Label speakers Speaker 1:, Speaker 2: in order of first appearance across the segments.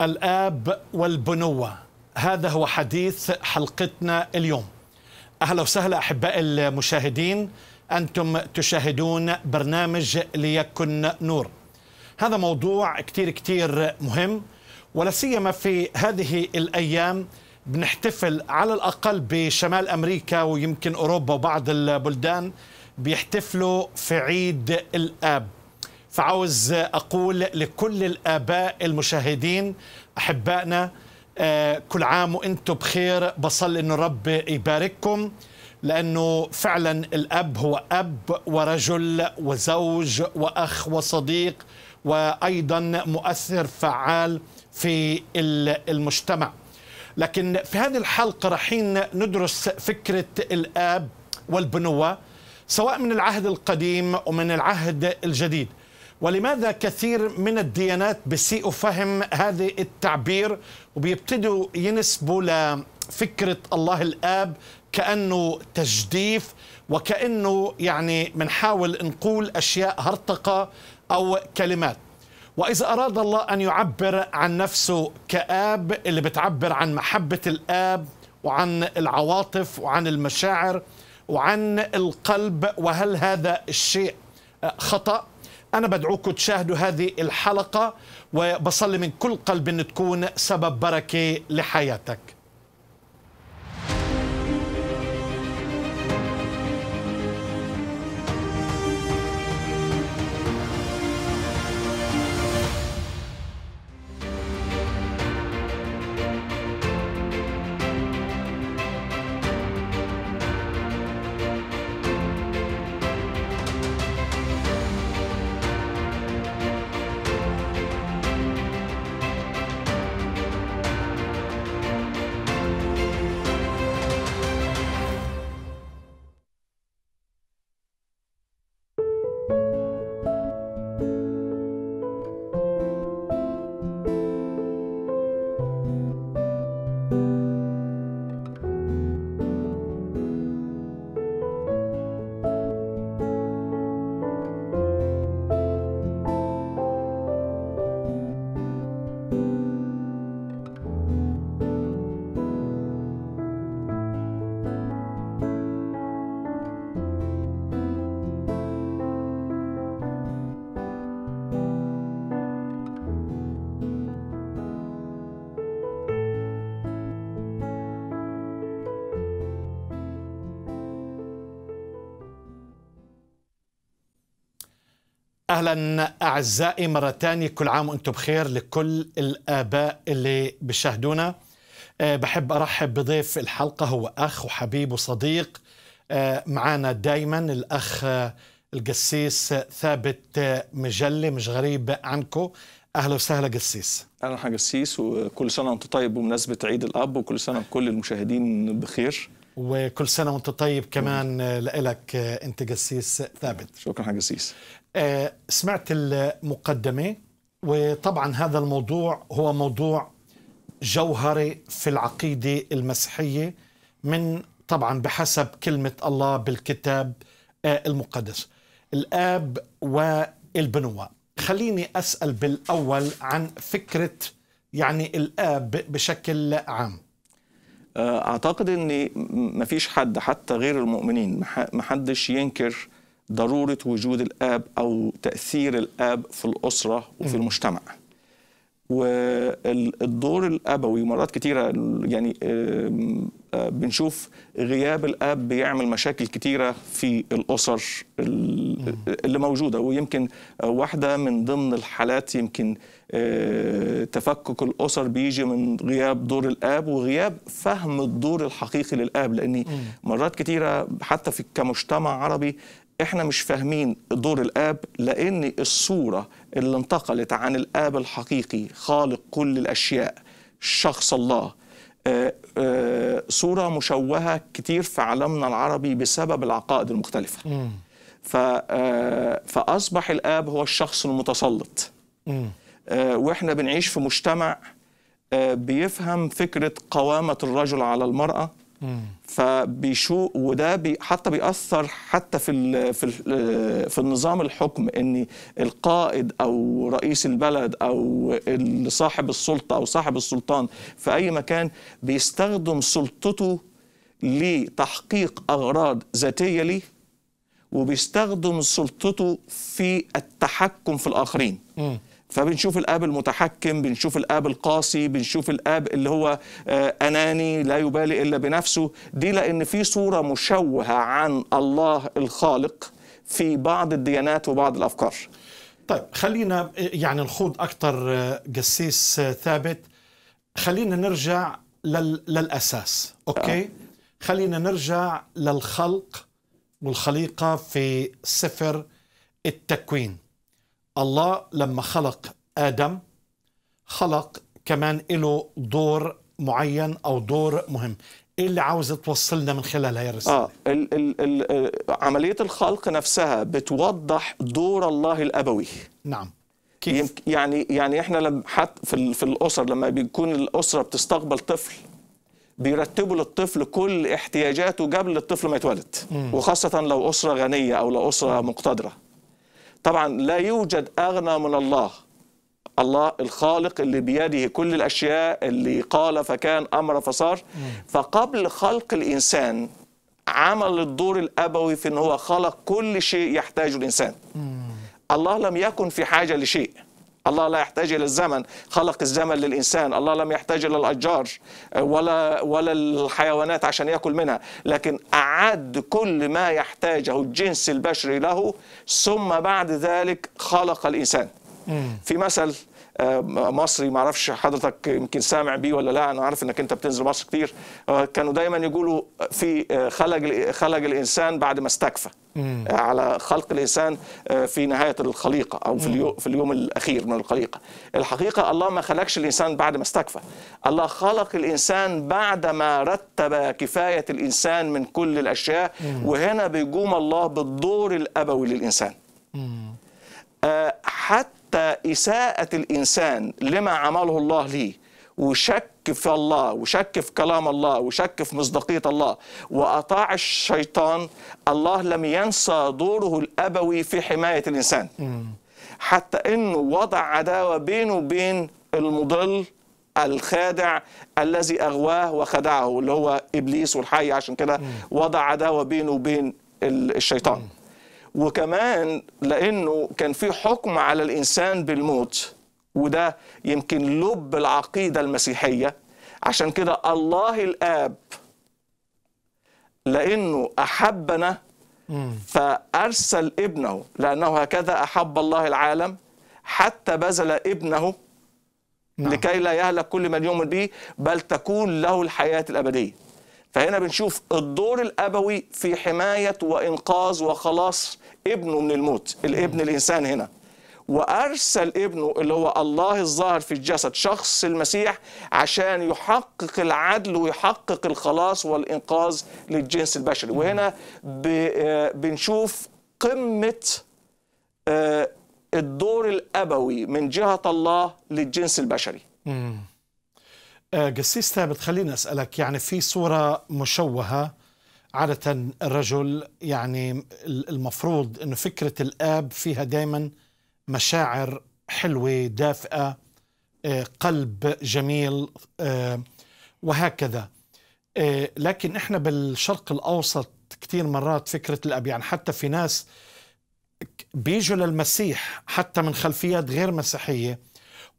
Speaker 1: الآب والبنوة. هذا هو حديث حلقتنا اليوم. أهلا وسهلا أحباء المشاهدين. أنتم تشاهدون برنامج ليكن نور. هذا موضوع كتير كتير مهم ولا سيما في هذه الأيام بنحتفل على الأقل بشمال أمريكا ويمكن أوروبا وبعض البلدان بيحتفلوا في عيد الآب. فعاوز أقول لكل الآباء المشاهدين أحبائنا آه، كل عام وأنتم بخير بصل انه رب يبارككم لأنه فعلا الأب هو أب ورجل وزوج وأخ وصديق وأيضا مؤثر فعال في المجتمع. لكن في هذه الحلقة رايحين ندرس فكرة الآب والبنوة سواء من العهد القديم ومن العهد الجديد. ولماذا كثير من الديانات بيسيئوا فهم هذا التعبير وبيبتدوا ينسبوا لفكرة الله الآب كأنه تجديف وكأنه يعني بنحاول نقول أشياء هرطقة أو كلمات. وإذا أراد الله أن يعبر عن نفسه كآب اللي بتعبر عن محبة الآب وعن العواطف وعن المشاعر وعن القلب وهل هذا الشيء خطأ؟ أنا بدعوكم تشاهدوا هذه الحلقة وبصلي من كل قلب أن تكون سبب بركة لحياتك. أهلا أعزائي مره ثانية كل عام وأنتم بخير لكل الآباء اللي بيشاهدونا. أه بحب أرحب بضيف الحلقة هو أخ وحبيب وصديق. أه معنا دائما الأخ القسيس ثابت مجلي مش غريب عنكم أهلا وسهلا قسيس.
Speaker 2: أهلا قسيس وكل سنة وأنت طيب بمناسبه عيد الأب وكل سنة كل المشاهدين بخير.
Speaker 1: وكل سنة وانت طيب كمان لك انت قسيس ثابت.
Speaker 2: شكرا حاج قسيس
Speaker 1: سمعت المقدمة وطبعا هذا الموضوع هو موضوع جوهري في العقيدة المسيحية من طبعا بحسب كلمة الله بالكتاب المقدس. الآب والبنوة. خليني أسأل بالأول عن فكرة يعني الآب بشكل عام.
Speaker 2: أعتقد أن مفيش حد حتى غير المؤمنين محدش ينكر ضرورة وجود الآب أو تأثير الآب في الأسرة وفي م. المجتمع والدور الأبوي مرات كتيرة يعني بنشوف غياب الآب بيعمل مشاكل كتيرة في الأسر اللي موجودة. ويمكن واحدة من ضمن الحالات يمكن تفكك الأسر بيجي من غياب دور الآب وغياب فهم الدور الحقيقي للآب. لأن مرات كتيرة حتى في كمجتمع عربي إحنا مش فاهمين دور الأب لأن الصورة اللي انتقلت عن الأب الحقيقي خالق كل الأشياء شخص الله آآ آآ صورة مشوهة كتير في عالمنا العربي بسبب العقائد المختلفة. فأصبح الآب هو الشخص المتسلط. وإحنا بنعيش في مجتمع بيفهم فكرة قوامة الرجل على المرأة فبيشو وده بي حتى بيأثر حتى في ال في ال في النظام الحكم إن القائد أو رئيس البلد أو صاحب السلطة أو صاحب السلطان في أي مكان بيستخدم سلطته لتحقيق أغراض ذاتية ليه وبيستخدم سلطته في التحكم في الآخرين. فبنشوف الآب المتحكم بنشوف الآب القاسي بنشوف الآب اللي هو آه، أناني لا يبالي إلا بنفسه. دي لأن في صورة مشوهة عن الله الخالق في بعض الديانات وبعض الأفكار.
Speaker 1: طيب خلينا يعني نخوض أكثر آه، قسيس آه، ثابت. خلينا نرجع لل... للأساس أوكي؟ آه. خلينا نرجع للخلق والخليقة في سفر التكوين. الله لما خلق آدم خلق كمان له دور معين أو دور مهم. إيه اللي عاوز توصلنا من خلال هاي الرساله؟
Speaker 2: آه ال ال ال عملية الخلق نفسها بتوضح دور الله الأبوي.
Speaker 1: نعم.
Speaker 2: كيف؟ يعني يعني إحنا لما حتى في في الأسر لما بيكون الأسرة بتستقبل طفل بيرتبوا للطفل كل احتياجاته قبل الطفل ما يتولد. وخاصة لو أسرة غنية أو لو أسرة مقتدرة. طبعا لا يوجد أغنى من الله. الله الخالق اللي بيده كل الأشياء اللي قال فكان أمر فصار. فقبل خلق الإنسان عمل الدور الأبوي في أنه هو خلق كل شيء يحتاجه الإنسان. الله لم يكن في حاجة لشيء. الله لا يحتاج إلى الزمن. خلق الزمن للإنسان. الله لم يحتاج إلى الأشجار ولا ولا الحيوانات عشان يأكل منها. لكن أعد كل ما يحتاجه الجنس البشري له ثم بعد ذلك خلق الإنسان. في مثل مصري ما أعرفش حضرتك يمكن سامع بيه ولا لا أنا عارف إنك أنت بتنزل مصر كتير. آه، كانوا دايما يقولوا في آه، خلق خلق الإنسان بعد ما استكفى. على خلق الإنسان في نهاية الخليقة أو في اليوم في اليوم الأخير من الخليقة. الحقيقة الله ما خلقش الإنسان بعد ما استكفى. الله خلق الإنسان بعد ما رتب كفاية الإنسان من كل الأشياء وهنا بيقوم الله بالدور الأبوي للإنسان. حتى حتى إساءة الإنسان لما عمله الله ليه وشك في الله وشك في كلام الله وشك في مصداقية الله. وأطاع الشيطان الله لم ينسى دوره الأبوي في حماية الإنسان. حتى أنه وضع عداوة بينه وبين المضل الخادع الذي أغواه وخدعه اللي هو إبليس والحي عشان كده وضع عداوة بينه وبين الشيطان. وكمان لأنه كان في حكم على الإنسان بالموت وده يمكن لب العقيدة المسيحية. عشان كده الله الآب لأنه أحبنا فأرسل ابنه لأنه هكذا أحب الله العالم حتى بذل ابنه نعم. لكي لا يهلك كل من يؤمن به بل تكون له الحياة الأبدية. فهنا بنشوف الدور الأبوي في حماية وإنقاذ وخلاص ابنه من الموت الابن الإنسان هنا. وأرسل ابنه اللي هو الله الظاهر في الجسد شخص المسيح عشان يحقق العدل ويحقق الخلاص والإنقاذ للجنس البشري. وهنا آه، بنشوف قمة آه، الدور الأبوي من جهة الله للجنس البشري.
Speaker 1: آه، قسيس ثابت خليني أسألك يعني في صورة مشوهة عادة الرجل يعني المفروض أنه فكرة الآب فيها دائما مشاعر حلوة دافئة آه، قلب جميل آه، وهكذا. لكن إحنا بالشرق الأوسط كثير مرات فكرة الأب يعني حتى في ناس بيجوا للمسيح حتى من خلفيات غير مسيحية.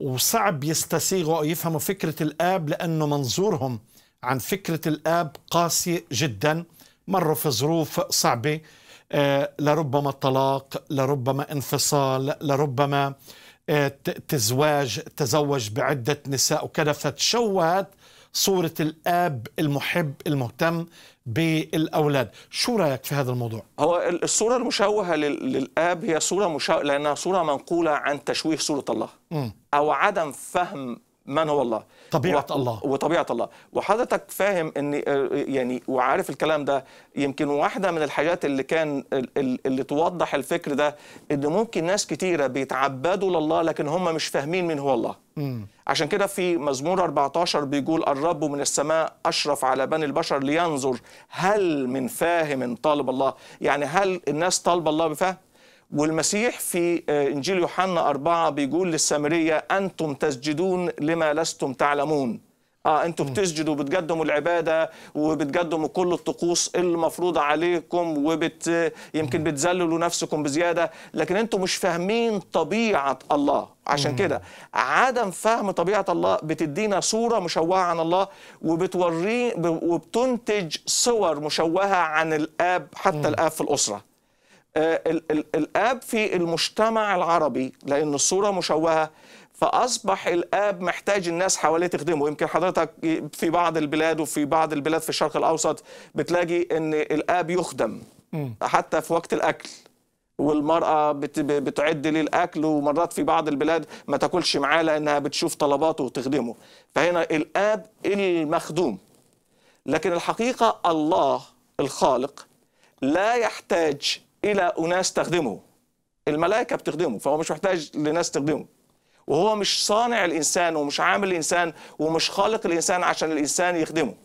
Speaker 1: وصعب يستسيغوا أو يفهموا فكرة الآب لأنه منظورهم عن فكرة الآب قاسي جدا. مروا في ظروف صعبة آه لربما الطلاق لربما انفصال لربما آه تزواج تزوج بعدة نساء وكذا. فتشوهت صورة الآب المحب المهتم بالأولاد شو رأيك في هذا الموضوع؟
Speaker 2: هو الصورة المشوهة للآب هي صورة مشوهة لأنها صورة منقولة عن تشويه صورة الله م. أو عدم فهم من هو الله؟
Speaker 1: طبيعة
Speaker 2: و...
Speaker 1: الله.
Speaker 2: وطبيعة الله. وحضرتك فاهم ان آه، يعني وعارف الكلام ده. يمكن واحدة من الحاجات اللي كان ال- ال- اللي توضح الفكر ده إن ممكن ناس كتيرة بيتعبدوا لله لكن هم مش فاهمين مين هو الله. عشان كده في مزمور 14 بيقول الرب من السماء أشرف على بني البشر لينظر هل من فاهم طالب الله؟ يعني هل الناس طالب الله بفهم؟ والمسيح في آه، إنجيل يوحنا أربعة بيقول للسامرية أنتم تسجدون لما لستم تعلمون. آه أنتوا بتسجدوا وبتقدموا العبادة وبتقدموا كل الطقوس المفروضة عليكم وبت يمكن بتذللوا نفسكم بزيادة لكن أنتوا مش فاهمين طبيعة الله. عشان كده عدم فهم طبيعة الله بتدينا صورة مشوهة عن الله وبتوري وبتنتج صور مشوهة عن الآب حتى الآب في الأسرة. ال- ال- الآب في المجتمع العربي لأن الصورة مشوهة فأصبح الآب محتاج الناس حواليه تخدمه. يمكن حضرتك في بعض البلاد وفي بعض البلاد في الشرق الأوسط بتلاقي إن الآب يخدم. حتى في وقت الأكل والمرأة بت- بتعد لي الأكل ومرات في بعض البلاد ما تاكلش معاه لأنها بتشوف طلباته وتخدمه. فهنا الآب المخدوم. لكن الحقيقة الله الخالق لا يحتاج إلى أناس تخدمه. الملائكة بتخدمه فهو مش محتاج لناس تخدمه. وهو مش صانع الإنسان ومش عامل الإنسان ومش خالق الإنسان عشان الإنسان يخدمه.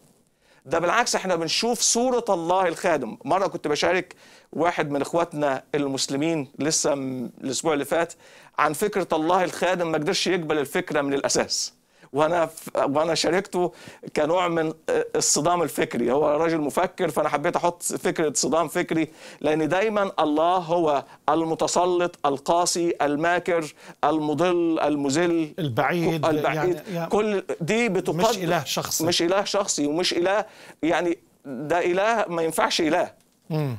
Speaker 2: ده بالعكس إحنا بنشوف صورة الله الخادم. مرة كنت بشارك واحد من إخواتنا المسلمين لسه الأسبوع اللي فات عن فكرة الله الخادم ما قدرش يقبل الفكرة من الأساس. وأنا. وأنا شاركته كنوع من الصدام الفكري. هو راجل مفكر فأنا حبيت أحط فكرة صدام فكري لأن دايما الله هو المتسلط القاسي الماكر المضل المذل
Speaker 1: البعيد
Speaker 2: البعيد.
Speaker 1: يعني- يعني
Speaker 2: كل دي بتقدم
Speaker 1: مش إله شخصي.
Speaker 2: مش إله شخصي ومش إله يعني ده إله ما ينفعش إله.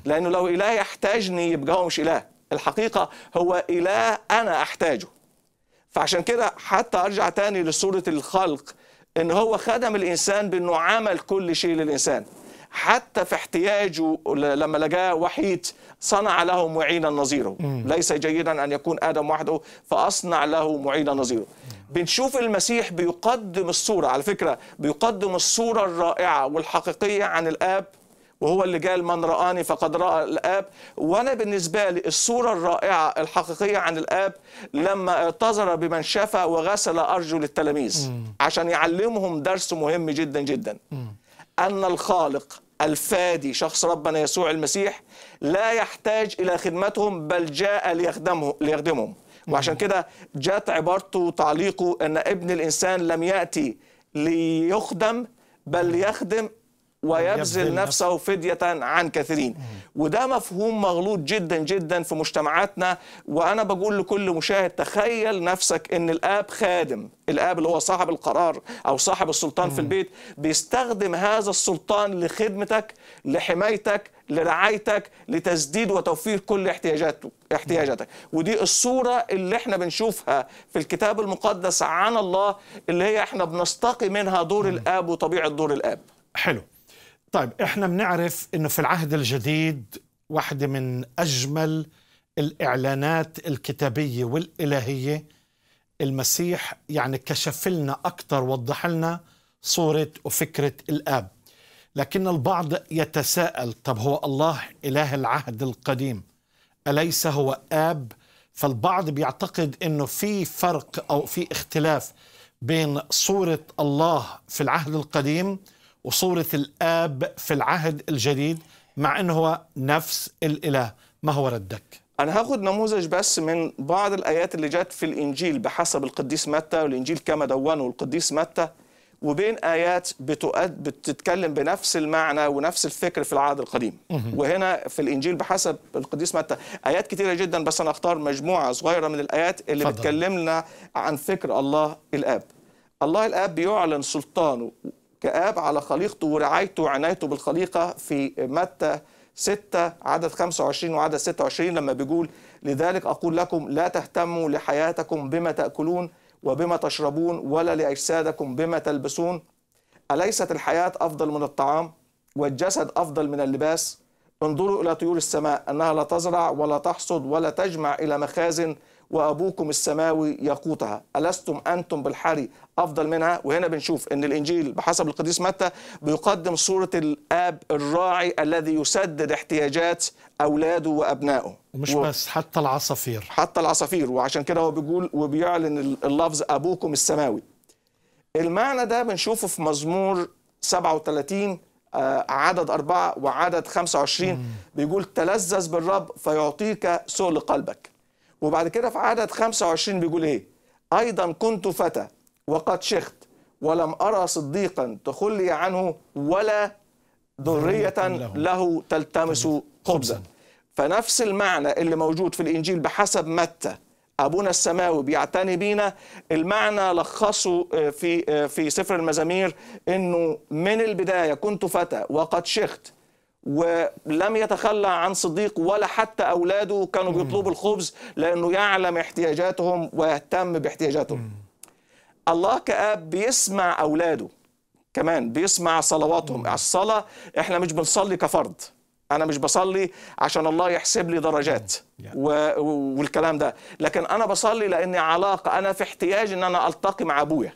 Speaker 2: لأنه لو إله يحتاجني يبقى هو مش إله. الحقيقة هو إله أنا أحتاجه. فعشان كده حتى أرجع تاني لصورة الخلق إن هو خدم الإنسان بإنه عمل كل شيء للإنسان. حتى في احتياجه لما لقاه وحيد صنع له معينا نظيره. ليس جيدا أن يكون آدم وحده فأصنع له معينا نظيره. بنشوف المسيح بيقدم الصورة على فكرة بيقدم الصورة الرائعة والحقيقية عن الآب وهو اللي قال من رآني فقد رأى الآب. وأنا بالنسبة لي الصورة الرائعة الحقيقية عن الآب لما اعتذر بمن شفى وغسل أرجل التلاميذ عشان يعلمهم درس مهم جدا جدا. أن الخالق الفادي شخص ربنا يسوع المسيح لا يحتاج إلى خدمتهم بل جاء ليخدمه ليخدمهم. وعشان كده جاءت عبارته وتعليقه أن ابن الإنسان لم يأتي ليخدم بل يخدم ويبذل
Speaker 1: يبذل
Speaker 2: نفسه فدية عن كثيرين. وده مفهوم مغلوط جدا جدا في مجتمعاتنا. وأنا بقول لكل مشاهد تخيل نفسك أن الآب خادم الآب اللي هو صاحب القرار أو صاحب السلطان في البيت بيستخدم هذا السلطان لخدمتك لحمايتك لرعايتك لتسديد وتوفير كل احتياجاته احتياجاتك. ودي الصورة اللي إحنا بنشوفها في الكتاب المقدس عن الله اللي هي إحنا بنستقي منها دور الآب وطبيعة دور الآب.
Speaker 1: حلو. طيب إحنا بنعرف إنه في العهد الجديد واحدة من أجمل الإعلانات الكتابية والإلهية المسيح يعني كشف لنا أكثر وضح لنا صورة وفكرة الآب. لكن البعض يتساءل طب هو الله إله العهد القديم؟ أليس هو آب؟ فالبعض بيعتقد إنه في فرق أو في اختلاف بين صورة الله في العهد القديم وصورة الآب في العهد الجديد مع أنه هو نفس الإله. ما هو ردك؟
Speaker 2: أنا هاخد نموذج بس من بعض الآيات اللي جت في الإنجيل بحسب القديس متى والإنجيل كما دونه القديس متى. وبين آيات بتؤد بتتكلم بنفس المعنى ونفس الفكر في العهد القديم. وهنا في الإنجيل بحسب القديس متى. آيات كتيرة جدا بس أنا أختار مجموعة صغيرة من الآيات اللي
Speaker 1: فضل.
Speaker 2: بتكلم لنا عن فكر الله الآب. الله الآب بيعلن سلطانه كآب على خليقته ورعايته وعنايته بالخليقة في متى 6 عدد 25 وعدد 26 لما بيقول لذلك أقول لكم لا تهتموا لحياتكم بما تأكلون وبما تشربون ولا لأجسادكم بما تلبسون. أليست الحياة أفضل من الطعام والجسد أفضل من اللباس؟ انظروا إلى طيور السماء أنها لا تزرع ولا تحصد ولا تجمع إلى مخازن وأبوكم السماوي يقوتها ألستم أنتم بالحري أفضل منها؟ وهنا بنشوف أن الإنجيل بحسب القديس متى بيقدم صورة الآب الراعي الذي يسدد احتياجات أولاده وأبنائه.
Speaker 1: ومش
Speaker 2: و-
Speaker 1: بس حتى العصافير.
Speaker 2: حتى العصافير. وعشان كده هو بيقول وبيعلن اللفظ أبوكم السماوي. المعنى ده بنشوفه في مزمور 37 آه، عدد أربعة وعدد 25 بيقول تلذذ بالرب فيعطيك سؤل قلبك. وبعد كده في عدد 25 بيقول إيه أيضا كنت فتى وقد شخت ولم أرى صديقا تخلي عنه ولا ذرية
Speaker 1: له.
Speaker 2: تلتمس
Speaker 1: خبزاً.
Speaker 2: فنفس المعنى اللي موجود في الإنجيل بحسب متى أبونا السماوي بيعتني بينا المعنى لخصه آه، في آه، في سفر المزامير إنه من البداية كنت فتى وقد شخت ولم يتخلى عن صديق ولا حتى أولاده كانوا بيطلبوا الخبز لأنه يعلم احتياجاتهم ويهتم باحتياجاتهم. الله كأب بيسمع أولاده كمان بيسمع صلواتهم. الصلاة إحنا مش بنصلي كفرد. أنا مش بصلي عشان الله يحسب لي درجات. و... والكلام ده. لكن أنا بصلي لأني علاقة أنا في احتياج إن أنا ألتقي مع أبويا.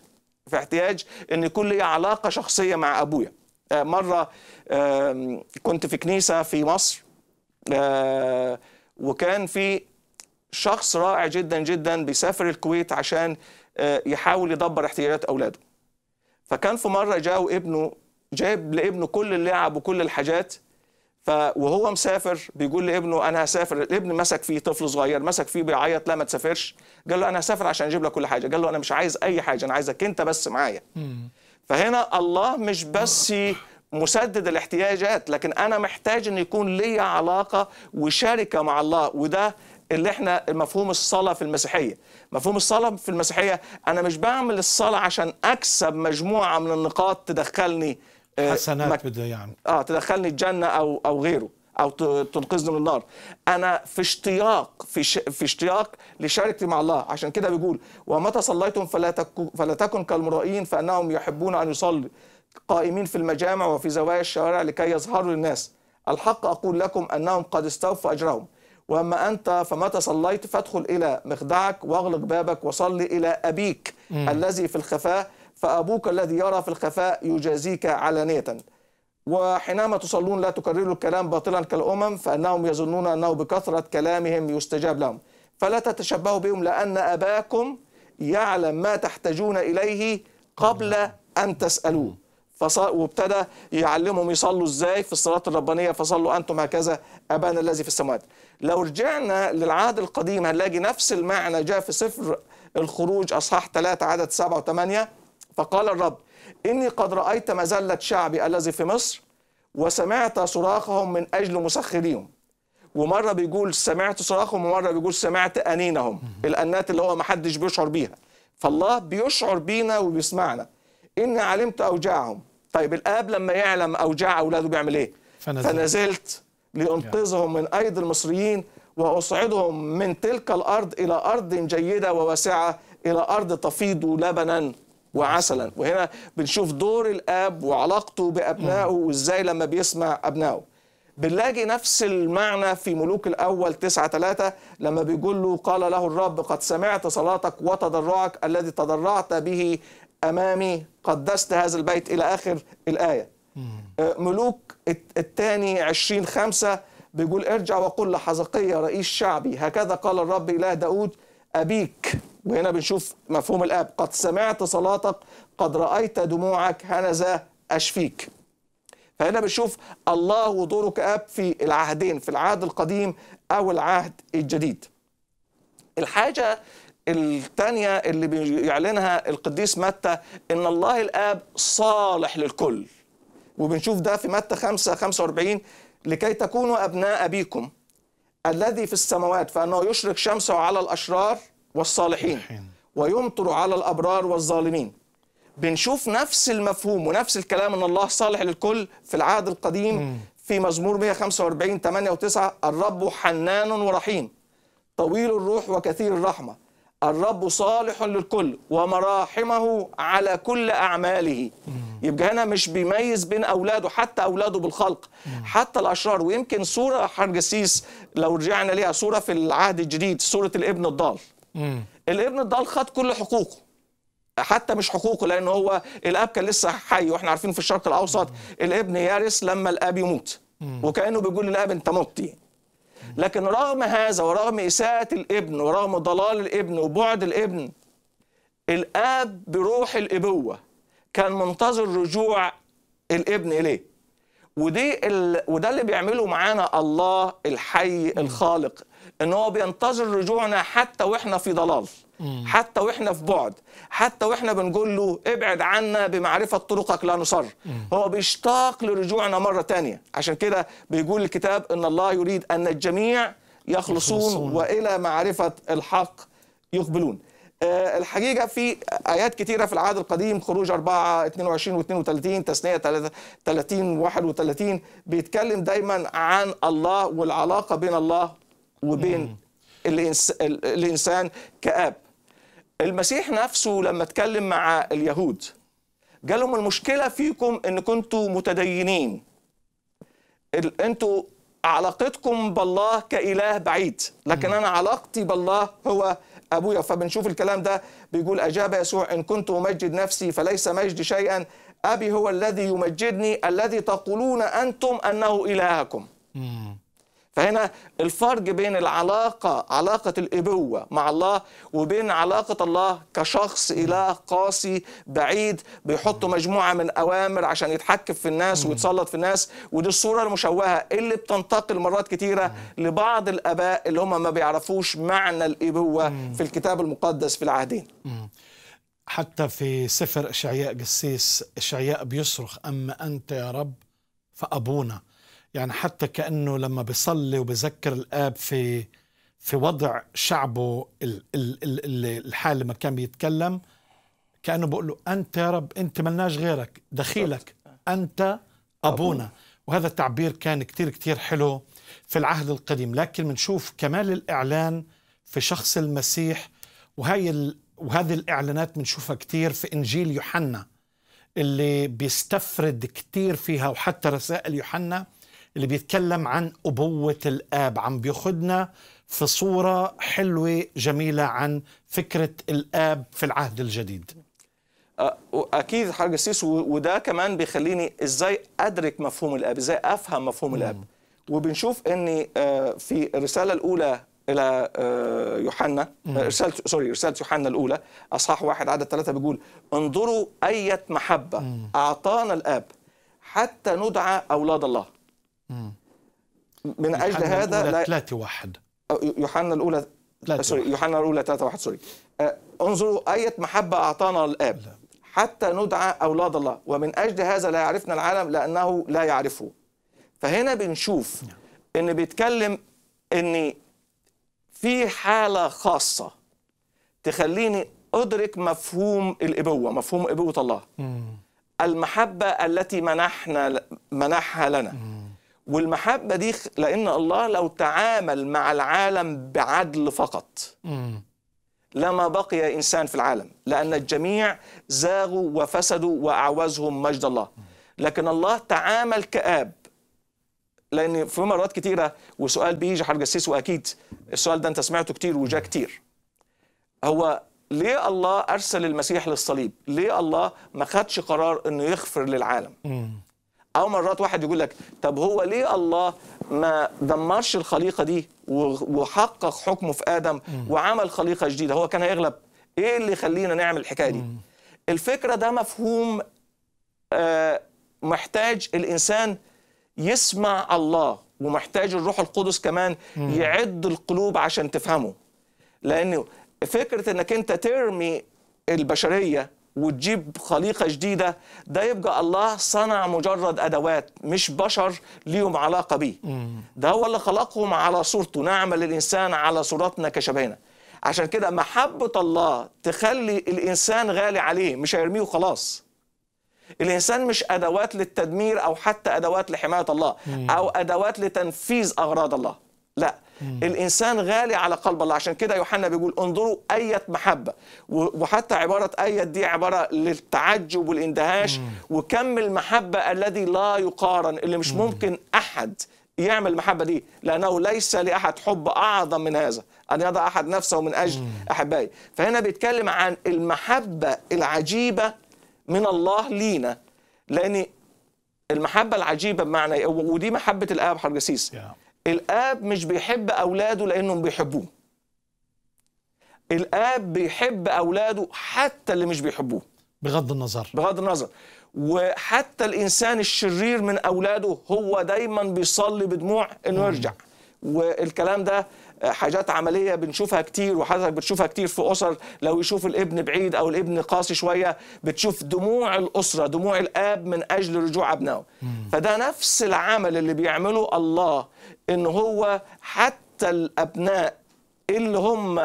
Speaker 2: في احتياج إن يكون لي علاقة شخصية مع أبويا. آه، مرة آم، كنت في كنيسة في مصر آه، وكان في شخص رائع جدا جدا بيسافر الكويت عشان آه، يحاول يدبر احتياجات أولاده. فكان في مرة جاء ابنه جايب لابنه كل اللعب وكل الحاجات ف وهو مسافر بيقول لابنه أنا هسافر. الابن مسك فيه طفل صغير مسك فيه بيعيط لا ما تسافرش. قال له أنا هسافر عشان أجيب لك كل حاجة. قال له أنا مش عايز أي حاجة أنا عايزك أنت بس معايا. فهنا الله مش بس مسدد الاحتياجات لكن أنا محتاج إن يكون لي علاقة وشركة مع الله وده اللي إحنا مفهوم الصلاة في المسيحية. مفهوم الصلاة في المسيحية أنا مش بعمل الصلاة عشان أكسب مجموعة من النقاط تدخلني آه،
Speaker 1: حسنات
Speaker 2: مك-
Speaker 1: بده يعني.
Speaker 2: آه تدخلني الجنة أو أو غيره أو تنقذني من النار. أنا في اشتياق في ش... في اشتياق لشركتي مع الله. عشان كده بيقول ومتى صليتم فلا تكن فلا تكن كالمرائين فإنهم يحبون أن يصلوا. قائمين في المجامع وفي زوايا الشوارع لكي يظهروا للناس. الحق أقول لكم أنهم قد استوفوا أجرهم. وأما أنت فمتى صليت فادخل إلى مخدعك واغلق بابك وصل إلى أبيك الذي في الخفاء فأبوك الذي يرى في الخفاء يجازيك علانية. وحينما تصلون لا تكرروا الكلام باطلا كالأمم فإنهم يظنون أنه بكثرة كلامهم يستجاب لهم. فلا تتشبهوا بهم لأن أباكم يعلم ما تحتاجون إليه قبل أن تسألوه. فص... وابتدى يعلمهم يصلوا إزاي في الصلاة الربانية فصلوا أنتم هكذا أبانا الذي في السماوات. لو رجعنا للعهد القديم هنلاقي نفس المعنى جاء في سفر الخروج أصحاح 3 عدد 7 و8 فقال الرب إني قد رأيت مذلة شعبي الذي في مصر وسمعت صراخهم من أجل مسخريهم. ومرة بيقول سمعت صراخهم ومرة بيقول سمعت أنينهم الأنات اللي هو محدش بيشعر بيها. فالله بيشعر بينا وبيسمعنا. إني علمت أوجاعهم طيب الآب لما يعلم أوجاع أولاده بيعمل إيه؟
Speaker 1: فنزلت.
Speaker 2: فنزلت لأنقذهم من أيدي المصريين وأصعدهم من تلك الأرض إلى أرض جيدة وواسعة إلى أرض تفيض لبنا وعسلا. وهنا بنشوف دور الآب وعلاقته بأبنائه وإزاي لما بيسمع أبنائه. بنلاقي نفس المعنى في ملوك الأول 9 3 لما بيقول له قال له الرب قد سمعت صلاتك وتضرعك الذي تضرعت به أمامي قدست هذا البيت إلى آخر الآية. آه، ملوك الثاني 20 5 بيقول ارجع وقل لحزقية رئيس شعبي. هكذا قال الرب إله داود أبيك. وهنا بنشوف مفهوم الآب. قد سمعت صلاتك قد رأيت دموعك هنذا أشفيك. فهنا بنشوف الله ودوره كأب في العهدين في العهد القديم أو العهد الجديد. الحاجة الثانية اللي بيعلنها القديس متى؟ إن الله الآب صالح للكل. وبنشوف ده في متى 5 45 لكي تكونوا أبناء أبيكم الذي في السماوات فأنه يشرق شمسه على الأشرار والصالحين ويمطر على الأبرار والظالمين. بنشوف نفس المفهوم ونفس الكلام إن الله صالح للكل في العهد القديم في مزمور 145 8 و9 الرب حنان ورحيم طويل الروح وكثير الرحمة. الرب صالح للكل ومراحمه على كل أعماله. يبقى هنا مش بيميز بين أولاده حتى أولاده بالخلق. حتى الأشرار ويمكن صوره حرجسيس لو رجعنا ليها صوره في العهد الجديد صوره الابن الضال. الابن الضال خد كل حقوقه حتى مش حقوقه لأن هو الأب كان لسه حي وإحنا عارفين في الشرق الأوسط الابن يرث لما الأب يموت. وكأنه بيقول للأب أنت مت لكن رغم هذا ورغم إساءة الابن ورغم ضلال الابن وبعد الابن الآب بروح الإبوة كان منتظر رجوع الابن إليه. ودي ال... وده اللي بيعمله معانا الله الحي الخالق إن هو بينتظر رجوعنا حتى وإحنا في ضلال. حتى وإحنا في بعد حتى وإحنا بنقول له ابعد عنا بمعرفة طرقك لا نصر. هو بيشتاق لرجوعنا مرة تانية. عشان كده بيقول الكتاب إن الله يريد أن الجميع يخلصون, يخلصون. وإلى معرفة الحق يقبلون. آه، الحقيقة في آيات كثيرة في العهد القديم خروج 4 22 و 32 تثنية 30 31 بيتكلم دايما عن الله والعلاقة بين الله وبين الإنس... الإنسان كأب. المسيح نفسه لما اتكلم مع اليهود قال لهم المشكلة فيكم إن كنتوا متدينين. أنتوا علاقتكم بالله كإله بعيد لكن أنا علاقتي بالله هو أبويا. فبنشوف الكلام ده بيقول أجاب يسوع إن كنت أمجد نفسي فليس مجدي شيئا. أبي هو الذي يمجدني الذي تقولون أنتم أنه إلهكم. فهنا الفرق بين العلاقة علاقة الإبوة مع الله وبين علاقة الله كشخص إله قاسي بعيد بيحط مجموعة من أوامر عشان يتحكم في الناس ويتسلط في الناس ودي الصورة المشوهة اللي بتنتقل مرات كتيرة لبعض الآباء اللي هم ما بيعرفوش معنى الإبوة في الكتاب المقدس في العهدين.
Speaker 1: حتى في سفر إشعياء قسيس إشعياء بيصرخ أما أنت يا رب فأبونا. يعني حتى كأنه لما بيصلي وبذكر الآب في في وضع شعبه الحال لما كان بيتكلم كأنه بقول له أنت يا رب أنت ملناش غيرك دخيلك أنت أبونا. وهذا التعبير كان كتير كتير حلو في العهد القديم. لكن بنشوف كمال الإعلان في شخص المسيح وهي وهذه الإعلانات بنشوفها كتير في إنجيل يوحنا اللي بيستفرد كتير فيها وحتى رسائل يوحنا اللي بيتكلم عن أبوة الآب عم بياخدنا في صورة حلوة جميلة عن فكرة الآب في العهد الجديد.
Speaker 2: أكيد حاجة سيس وده كمان بيخليني إزاي أدرك مفهوم الآب إزاي أفهم مفهوم الآب. وبنشوف أن في الرسالة الأولى إلى يوحنا رسالة sorry رسالة يوحنا الأولى أصحاح واحد عدد ثلاثة بيقول انظروا أية محبة. أعطانا الآب حتى ندعى أولاد الله.
Speaker 1: من أجل هذا لا 3 1
Speaker 2: يوحنا الأولى sorry يوحنا الأولى 3 1 sorry انظروا أية محبة أعطانا الآب لا. حتى ندعى أولاد الله ومن أجل هذا لا يعرفنا العالم لأنه لا يعرفه فهنا بنشوف نعم. إن بيتكلم ان في حالة خاصة تخليني أدرك مفهوم الإبوة مفهوم إبوة الله مم. المحبة التي منحنا منحها لنا. والمحبة دي لأن الله لو تعامل مع العالم بعدل فقط. لما بقي إنسان في العالم لأن الجميع زاغوا وفسدوا وأعوزهم مجد الله. لكن الله تعامل كآب. لأن في مرات كتيرة وسؤال بيجي حرج السيس وأكيد السؤال ده أنت سمعته كتير وجا كتير. هو ليه الله أرسل المسيح للصليب؟ ليه الله ما خدش قرار أنه يغفر للعالم؟ أو مرات واحد يقول لك طب هو ليه الله ما دمرش الخليقة دي وحقق حكمه في آدم وعمل خليقة جديدة؟ هو كان هيغلب. إيه اللي يخلينا نعمل الحكاية دي؟ الفكرة ده مفهوم آه محتاج الإنسان يسمع الله ومحتاج الروح القدس كمان يعد القلوب عشان تفهمه. لأنه فكرة إنك أنت ترمي البشرية وتجيب خليقة جديدة ده يبقى الله صنع مجرد أدوات مش بشر ليهم علاقة بيه. ده هو اللي خلقهم على صورته نعمل الإنسان على صورتنا كشبهنا. عشان كده محبة الله تخلي الإنسان غالي عليه مش هيرميه خلاص الإنسان مش أدوات للتدمير أو حتى أدوات لحماية الله أو أدوات لتنفيذ أغراض الله. لا الإنسان غالي على قلب الله. عشان كده يوحنا بيقول انظروا أية محبة. وحتى عبارة أية دي عبارة للتعجب والإندهاش. وكم المحبة الذي لا يقارن اللي مش ممكن أحد يعمل المحبة دي. لأنه ليس لأحد حب أعظم من هذا. أن يضع أحد نفسه من أجل أحبائي فهنا بيتكلم عن المحبة العجيبة من الله لينا. لأن المحبة العجيبة بمعنى إيه؟ ودي محبة الآب حرجسيس.
Speaker 1: يا.
Speaker 2: الآب مش بيحب أولاده لأنهم بيحبوه. الآب بيحب أولاده حتى اللي مش بيحبوه.
Speaker 1: بغض النظر.
Speaker 2: بغض النظر. وحتى الإنسان الشرير من أولاده هو دايما بيصلي بدموع إنه يرجع. والكلام ده حاجات عملية بنشوفها كتير وحضرتك بتشوفها كتير في أسر لو يشوف الابن بعيد أو الابن قاسي شوية بتشوف دموع الأسرة دموع الآب من أجل رجوع أبنائه. فده نفس العمل اللي بيعمله الله إن هو حتى الأبناء اللي هم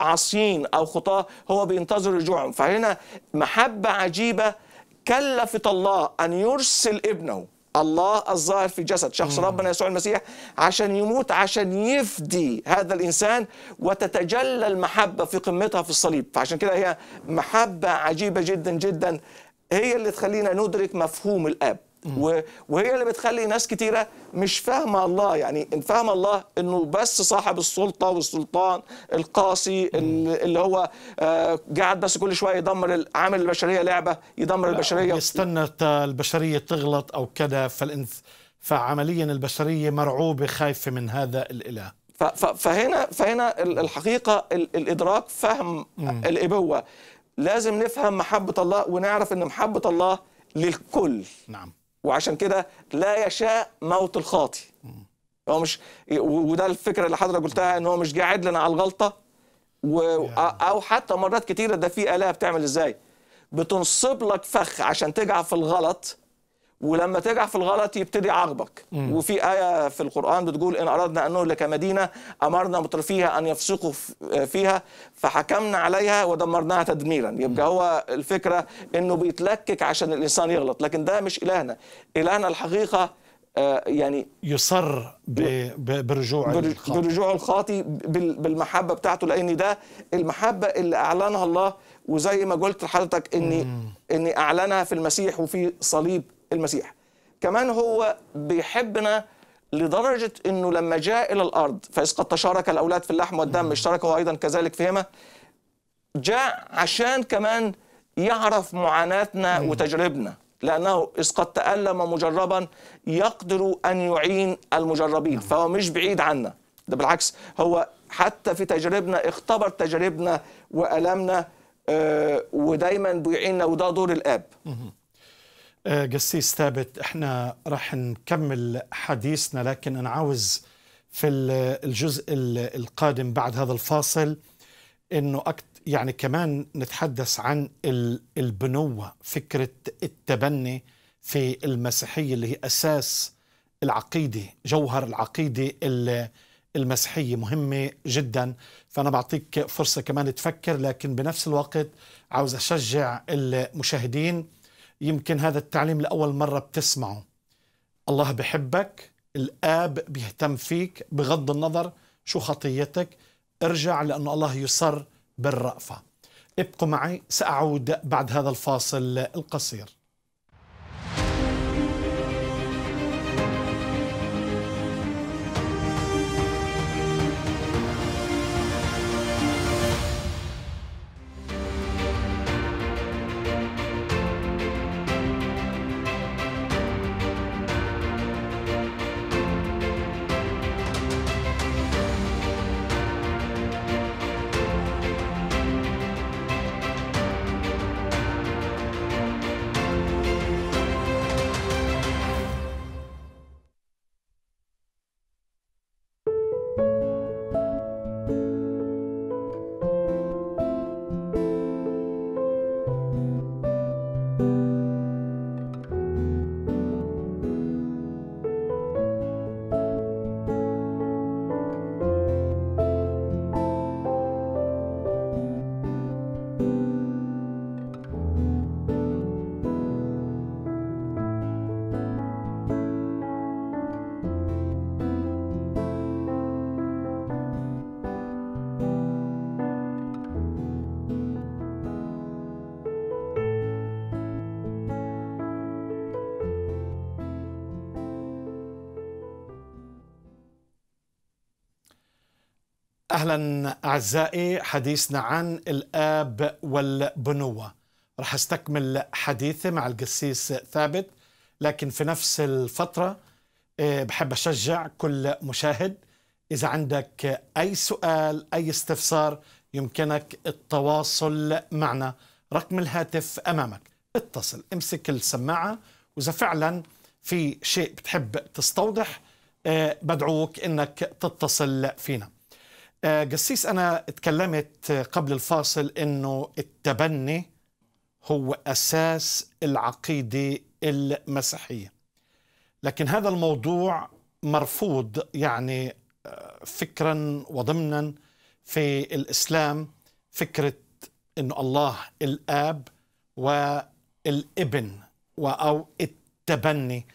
Speaker 2: عاصيين أو خطاة هو بينتظر رجوعهم. فهنا محبة عجيبة كلفت الله أن يرسل ابنه. الله الظاهر في جسد. شخص ربنا يسوع المسيح عشان يموت عشان يفدي هذا الإنسان وتتجلى المحبة في قمتها في الصليب. فعشان كده هي محبة عجيبة جدا جدا هي اللي تخلينا ندرك مفهوم الآب. وهي اللي بتخلي ناس كتيرة مش فاهمة الله. يعني إن فاهم الله إنه بس صاحب السلطة والسلطان القاسي اللي هو آه، قاعد بس كل شوية يدمر عامل البشرية لعبة يدمر البشرية.
Speaker 1: يستنى البشرية تغلط أو كذا فالإنس فعمليا البشرية مرعوبة خايفة من هذا
Speaker 2: ف- فهنا فهنا ال- الحقيقة ال- الإدراك فهم الإبوة. لازم نفهم محبة الله ونعرف إن محبة الله للكل.
Speaker 1: نعم.
Speaker 2: وعشان كده لا يشاء موت الخاطي هو مش وده الفكرة اللي حضرتك قلتها إن هو مش قاعد لنا على الغلطة و... أو حتى مرات كتيرة ده في آلهة بتعمل إزاي؟ بتنصب لك فخ عشان تقع في الغلط ولما تقع في الغلط يبتدي يعاقبك. وفي آية في القرآن بتقول إن أردنا أن نهلك مدينة أمرنا مترفيها أن يفسقوا فيها فحكمنا عليها ودمرناها تدميرا. يبقى هو الفكرة إنه بيتلكك عشان الإنسان يغلط لكن ده مش إلهنا. إلهنا الحقيقة آه، يعني
Speaker 1: يصر. برجوع
Speaker 2: بر-
Speaker 1: الخاطئ.
Speaker 2: برجوع الخاطي بال- بالمحبة بتاعته لأن ده المحبة اللي أعلنها الله. وزي ما قلت لحضرتك إني إني أعلنها في المسيح وفي صليب المسيح. كمان هو بيحبنا لدرجة إنه لما جاء إلى الأرض فإذ قد تشارك الأولاد في اللحم والدم اشترك هو أيضا كذلك فيهما جاء عشان كمان يعرف معاناتنا وتجربنا. لأنه إذ قد تألم مجربا يقدر أن يعين المجربين. فهو مش بعيد عنا. ده بالعكس هو حتى في تجربنا اختبر تجاربنا وألمنا آه، ودايما بيعيننا وده دور الآب.
Speaker 1: آه، قسيس ثابت إحنا راح نكمل حديثنا لكن أنا عاوز في ال- الجزء ال- القادم بعد هذا الفاصل إنه أكت يعني كمان نتحدث عن ال- البنوة فكرة التبني في المسيحية اللي هي أساس العقيدة جوهر العقيدة ال- المسيحية مهمة جدا. فأنا بعطيك فرصة كمان تفكر لكن بنفس الوقت عاوز أشجع المشاهدين يمكن هذا التعليم لأول مرة بتسمعه. الله بحبك الآب بيهتم فيك بغض النظر شو خطيتك ارجع لأن الله يصر بالرأفة. ابقوا معي سأعود بعد هذا الفاصل القصير. أهلا أعزائي حديثنا عن الآب والبنوة. راح أستكمل حديثي مع القسيس ثابت لكن في نفس الفترة آه، بحب أشجع كل مشاهد. إذا عندك أي سؤال أي استفسار يمكنك التواصل معنا. رقم الهاتف أمامك. اتصل امسك السماعة. وإذا فعلا في شيء بتحب تستوضح آه، بدعوك إنك تتصل فينا. قسيس أنا تكلمت قبل الفاصل أنه التبني هو أساس العقيدة المسيحية. لكن هذا الموضوع مرفوض يعني آه، فكرا وضمنا في الإسلام فكرة أنه الله الآب والإبن أو التبني.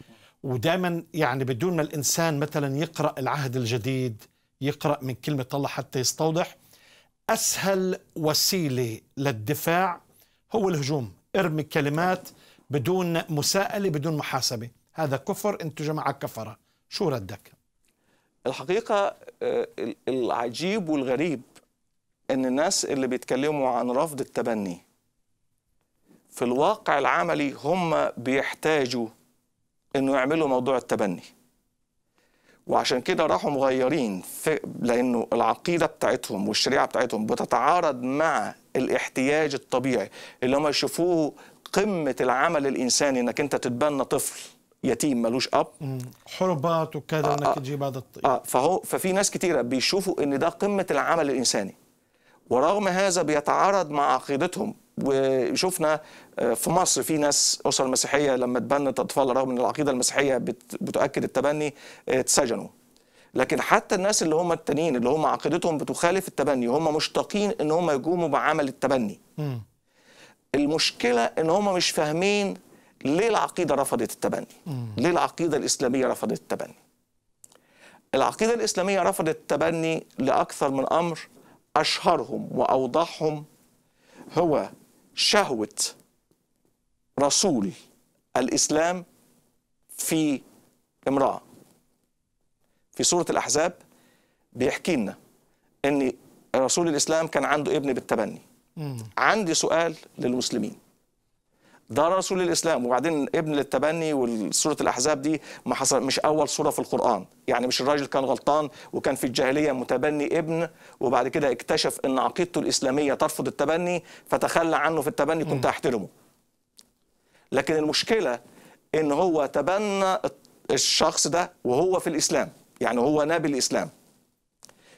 Speaker 1: ودائما يعني بدون ما الإنسان مثلا يقرأ العهد الجديد يقرأ من كلمة الله حتى يستوضح. أسهل وسيلة للدفاع هو الهجوم. ارمي كلمات بدون مساءلة بدون محاسبة. هذا كفر انتو جماعة كفرة. شو ردك؟
Speaker 2: الحقيقة آه، العجيب والغريب إن الناس اللي بيتكلموا عن رفض التبني في الواقع العملي هم بيحتاجوا إنه يعملوا موضوع التبني. وعشان كده راحوا مغيرين لأنه العقيدة بتاعتهم والشريعة بتاعتهم بتتعارض مع الاحتياج الطبيعي اللي هم يشوفوه قمة العمل الإنساني إنك أنت تتبنى طفل يتيم ملوش أب.
Speaker 1: حربات وكذا إنك آه تجيب هذا الطفل
Speaker 2: آه فهو ففي ناس كتيرة بيشوفوا إن ده قمة العمل الإنساني. ورغم هذا بيتعارض مع عقيدتهم وشفنا آه، في مصر في ناس أسر مسيحية لما تبنت أطفال رغم إن العقيدة المسيحية بتؤكد التبني آه، اتسجنوا لكن حتى الناس اللي هم التانيين اللي هم عقيدتهم بتخالف التبني هم مشتاقين إن هم يقوموا بعمل التبني م. المشكلة إن هم مش فاهمين ليه العقيدة رفضت التبني م. ليه العقيدة الإسلامية رفضت التبني العقيدة الإسلامية رفضت التبني لأكثر من أمر أشهرهم وأوضحهم هو شهوة رسول الإسلام في امرأة. في سورة الأحزاب بيحكي لنا أن رسول الإسلام كان عنده ابن بالتبني. عندي سؤال للمسلمين. ده رسول الاسلام وبعدين ابن للتبني وسوره الأحزاب دي ما حصل مش أول سورة في القرآن. يعني مش الراجل كان غلطان وكان في الجاهلية متبني ابن وبعد كده اكتشف إن عقيدته الإسلامية ترفض التبني فتخلى عنه في التبني كنت أحترمه. لكن المشكلة إن هو تبنى الشخص ده وهو في الإسلام. يعني هو نبي الإسلام.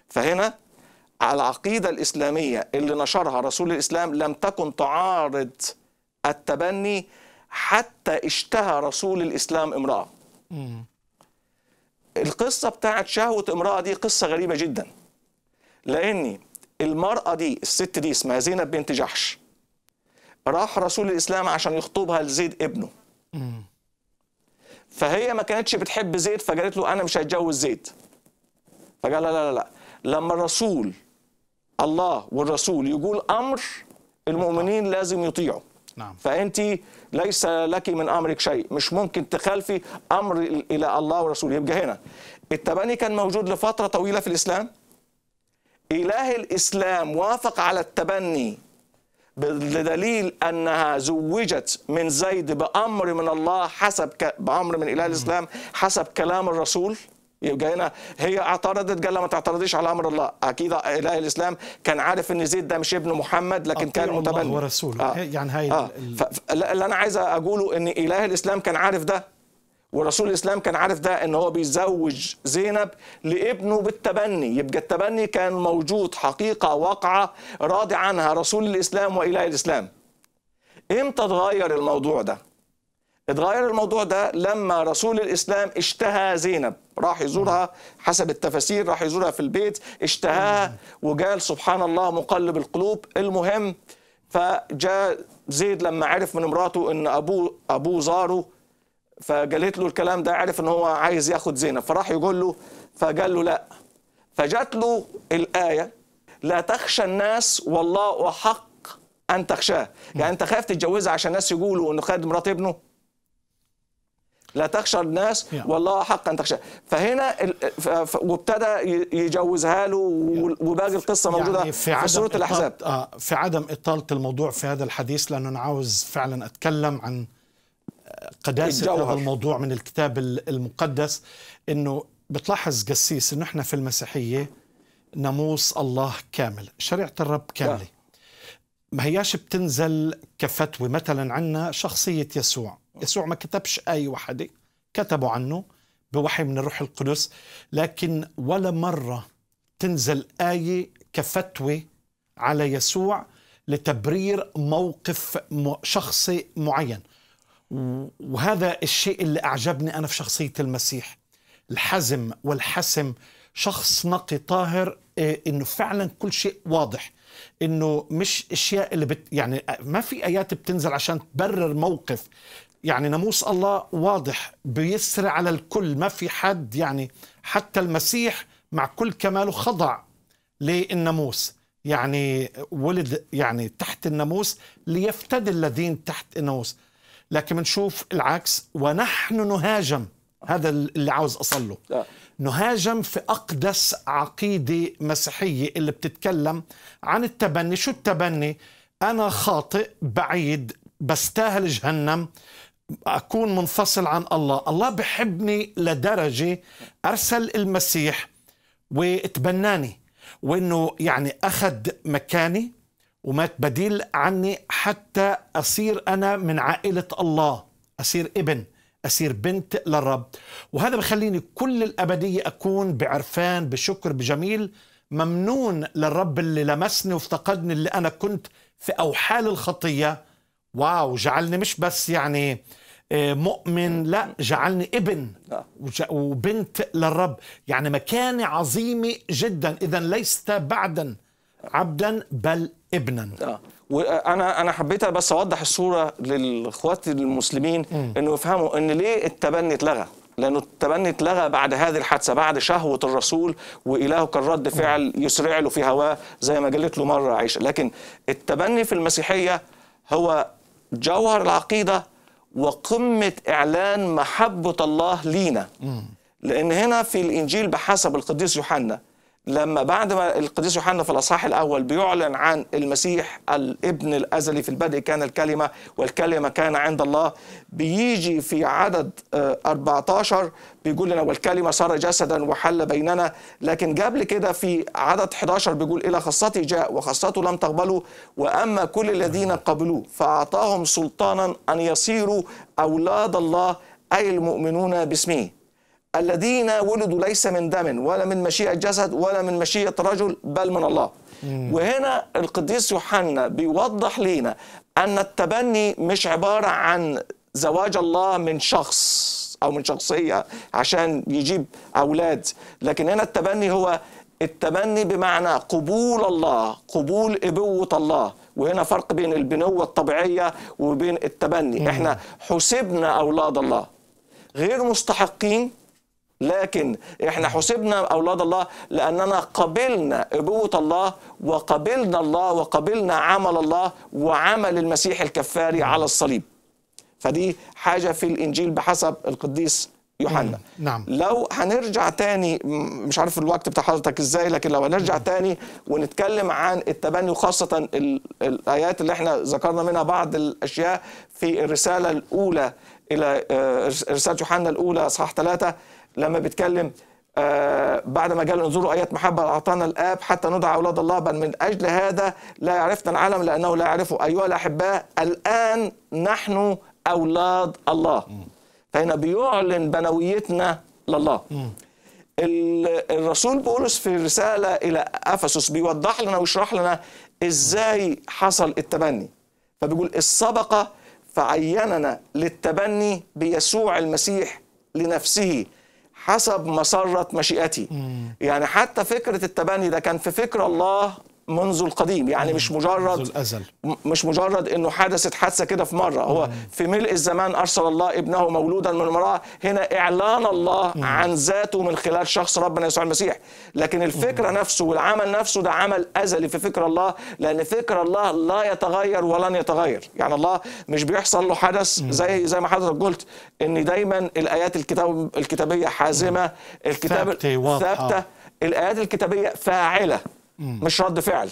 Speaker 2: فهنا على العقيدة الإسلامية اللي نشرها رسول الإسلام لم تكن تعارض التبني حتى اشتهى رسول الإسلام امرأة. القصة بتاعت شهوة امرأة دي قصة غريبة جدا. لأن المرأة دي الست دي اسمها زينب بنت جحش راح رسول الإسلام عشان يخطبها لزيد ابنه. فهي ما كانتش بتحب زيد فقالت له أنا مش هتجوز زيد. فقال لا لا لا. لما الرسول الله والرسول يقول أمر المؤمنين لازم يطيعوا. نعم. فأنت ليس لك من أمرك شيء. مش ممكن تخالفي أمر إلى الله ورسوله. يبقى هنا. التبني كان موجود لفترة طويلة في الإسلام. إله الإسلام وافق على التبني بدليل أنها زوجت من زيد بأمر من الله حسب ك... بأمر من إله الإسلام حسب كلام الرسول. يبقى هنا هي اعترضت قال لها ما تعترضيش على أمر الله. أكيد إله الإسلام كان عارف إن زيد ده مش ابن محمد لكن كان متبني الله
Speaker 1: ورسوله. آه. يعني هاي
Speaker 2: آه. اللي أنا عايز أقوله إن إله الإسلام كان عارف ده ورسول الإسلام كان عارف ده إن هو بيزوج زينب لابنه بالتبني. يبقى التبني كان موجود حقيقة واقعة راضي عنها رسول الإسلام وإله الإسلام. إمتى اتغير الموضوع ده؟ اتغير الموضوع ده لما رسول الإسلام اشتهى زينب. راح يزورها حسب التفاسير راح يزورها في البيت اشتهاها وقال سبحان الله مقلب القلوب. المهم فجاء زيد لما عرف من امراته إن ابوه ابوه زاره فقالت له الكلام ده عرف إن هو عايز ياخد زينب. فراح يقول له فقال له لا. فجات له الآية لا تخشى الناس والله احق أن تخشاه. يعني أنت خايف تتجوزها عشان الناس يقولوا إنه خد مرات ابنه؟ لا تخشى الناس. والله حقا تخشى. فهنا وابتدى يجوزها له وباقي القصة موجودة
Speaker 1: يعني
Speaker 2: في, في سوره الأحزاب.
Speaker 1: آه في عدم إطالة الموضوع في هذا الحديث لأنه أنا عاوز فعلا أتكلم عن قداسة
Speaker 2: الجوهر.
Speaker 1: هذا الموضوع من الكتاب ال- المقدس إنه بتلاحظ قسيس إنه إحنا في المسيحية ناموس الله كامل شريعة الرب كاملة. ما هياش بتنزل كفتوى مثلا عنا شخصية يسوع. يسوع ما كتبش آية واحدة كتبوا عنه بوحي من الروح القدس لكن ولا مرة تنزل آية كفتوى على يسوع لتبرير موقف شخصي معين. وهذا الشيء اللي أعجبني أنا في شخصية المسيح. الحزم والحسم شخص نقي طاهر إيه، إنه فعلا كل شيء واضح إنه مش أشياء اللي بت يعني ما في آيات بتنزل عشان تبرر موقف. يعني ناموس الله واضح بيسرع على الكل ما في حد يعني حتى المسيح مع كل كماله خضع للناموس. يعني ولد يعني تحت الناموس ليفتدي الذين تحت الناموس. لكن بنشوف العكس ونحن نهاجم هذا اللي عاوز اصل له.
Speaker 2: آه.
Speaker 1: نهاجم في أقدس عقيدة مسيحية اللي بتتكلم عن التبني. شو التبني؟ أنا خاطئ بعيد بستاهل جهنم. أكون منفصل عن الله. الله بحبني لدرجة أرسل المسيح وتبناني وإنه يعني أخذ مكاني ومات بديل عني حتى أصير أنا من عائلة الله. أصير ابن أصير بنت للرب. وهذا بخليني كل الأبدية أكون بعرفان بشكر بجميل ممنون للرب اللي لمسني وافتقدني اللي أنا كنت في أوحال الخطية. واو جعلني مش بس يعني مؤمن لا جعلني ابن
Speaker 2: آه.
Speaker 1: وبنت للرب. يعني مكانة عظيمة جدا. إذا ليست بعدا عبدا بل ابنا.
Speaker 2: آه. وأنا أنا حبيت بس أوضح الصورة للإخوات المسلمين إنه يفهموا إن ليه التبني اتلغى. لأنه التبني اتلغى بعد هذه الحادثة بعد شهوة الرسول وإلهه كان رد فعل يسرع له في هواه زي ما قالت له مرة عائشة. لكن التبني في المسيحية هو جوهر العقيدة وقمة إعلان محبة الله لينا. لأن هنا في الإنجيل بحسب القديس يوحنا لما بعد ما القديس يوحنا في الأصحاح الأول بيعلن عن المسيح الابن الأزلي في البدء كان الكلمة والكلمة كان عند الله بيجي في عدد آه، 14 بيقول لنا والكلمة صار جسدا وحل بيننا لكن قبل كده في عدد 11 بيقول إلى خاصتي جاء وخاصته لم تقبله وأما كل الذين قبلوه فأعطاهم سلطانا أن يصيروا أولاد الله أي المؤمنون باسمه. الذين ولدوا ليس من دم ولا من مشيئة جسد ولا من مشيئة رجل بل من الله. وهنا القديس يوحنا بيوضح لنا أن التبني مش عبارة عن زواج الله من شخص أو من شخصية عشان يجيب أولاد لكن هنا التبني هو التبني بمعنى قبول الله قبول ابوه الله. وهنا فرق بين البنوة الطبيعية وبين التبني. إحنا حسبنا أولاد الله. غير مستحقين لكن إحنا حسبنا أولاد الله لأننا قبلنا ابوه الله وقبلنا الله وقبلنا عمل الله وعمل المسيح الكفاري على الصليب. فدي حاجة في الإنجيل بحسب القديس يوحنا.
Speaker 1: نعم.
Speaker 2: لو هنرجع تاني مش عارف الوقت بتاع حضرتك إزاي لكن لو هنرجع تاني ونتكلم عن التبني وخاصة ال- الآيات اللي إحنا ذكرنا منها بعض الأشياء في الرسالة الأولى إلى آه، رسالة يوحنا الأولى أصحاح ثلاثة. لما بيتكلم آه، بعد ما قال انظروا آيات محبة أعطانا الآب حتى ندعى أولاد الله بل من أجل هذا لا يعرفنا العالم لأنه لا يعرفه. أيها الأحباء الآن نحن أولاد الله. فهنا بيعلن بنويتنا لله. ال- الرسول بولس في الرسالة إلى أفسس بيوضح لنا ويشرح لنا إزاي حصل التبني. فبيقول السبقة فعيننا للتبني بيسوع المسيح لنفسه. حسب مسرة مشيئته يعني حتى فكرة التبني ده كان في فكر الله منذ القديم يعني مش مجرد
Speaker 1: منذ الأزل.
Speaker 2: مش مجرد إنه حدثت حادثة كده في مرة. هو في ملء الزمان أرسل الله ابنه مولودا من امراه هنا إعلان الله عن ذاته من خلال شخص ربنا يسوع المسيح. لكن الفكرة نفسه والعمل نفسه ده عمل أزلي في فكر الله لأن فكر الله لا يتغير ولن يتغير. يعني الله مش بيحصل له حدث زي زي ما حضرتك قلت إن دايما الآيات الكتاب الكتابية حازمة الكتاب.
Speaker 1: ثابتة
Speaker 2: الآيات الكتابية فاعلة. مش رد فعل.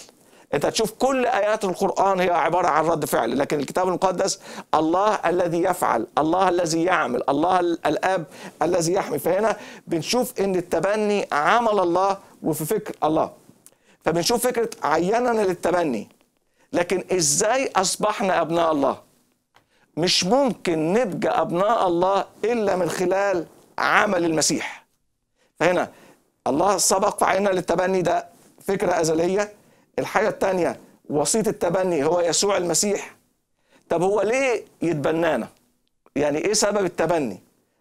Speaker 2: انت تشوف كل آيات القرآن هي عبارة عن رد فعل لكن الكتاب المقدس الله الذي يفعل الله الذي يعمل الله ال- الآب الذي يحمي. فهنا بنشوف إن التبني عمل الله وفي فكر الله. فبنشوف فكرة عيننا للتبني. لكن إزاي أصبحنا أبناء الله؟ مش ممكن نبقى أبناء الله إلا من خلال عمل المسيح. فهنا الله سبق فعينا للتبني ده فكرة أزلية. الحاجة الثانية وسيط التبني هو يسوع المسيح. طب هو ليه يتبنانا؟ يعني إيه سبب التبني؟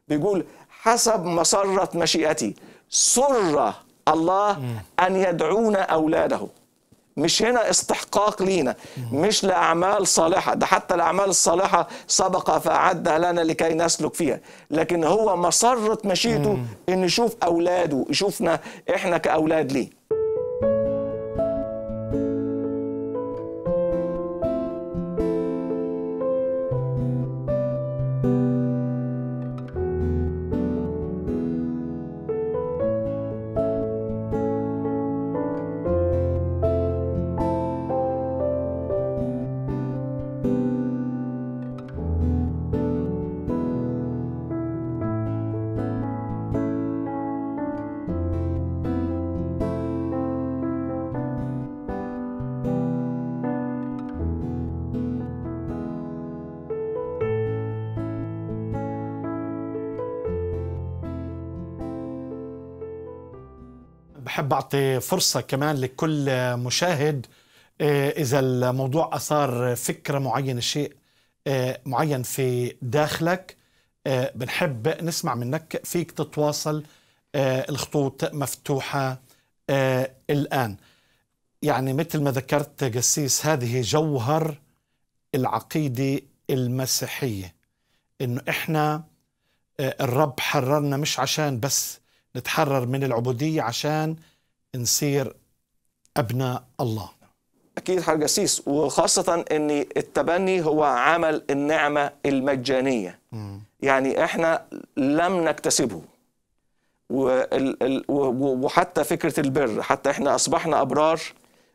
Speaker 2: بيقول حسب مسرة مشيئتي. سر الله أن يدعونا أولاده. مش هنا استحقاق لينا مش لأعمال صالحة. ده حتى الأعمال الصالحة سبق فأعدها لنا لكي نسلك فيها. لكن هو مسرة مشيئته إن يشوف أولاده يشوفنا إحنا كأولاد ليه.
Speaker 1: أعطي فرصة كمان لكل مشاهد آه، إذا الموضوع أثار فكرة معينة شيء آه، معين في داخلك آه، بنحب نسمع منك فيك تتواصل الخطوط مفتوحة الآن. يعني مثل ما ذكرت قسيس هذه جوهر العقيدة المسيحية إنه إحنا الرب حررنا مش عشان بس نتحرر من العبودية عشان نصير أبناء الله.
Speaker 2: أكيد حاجة جسيس وخاصة إن التبني هو عمل النعمة المجانية. يعني إحنا لم نكتسبه. وحتى فكرة البر حتى إحنا أصبحنا أبرار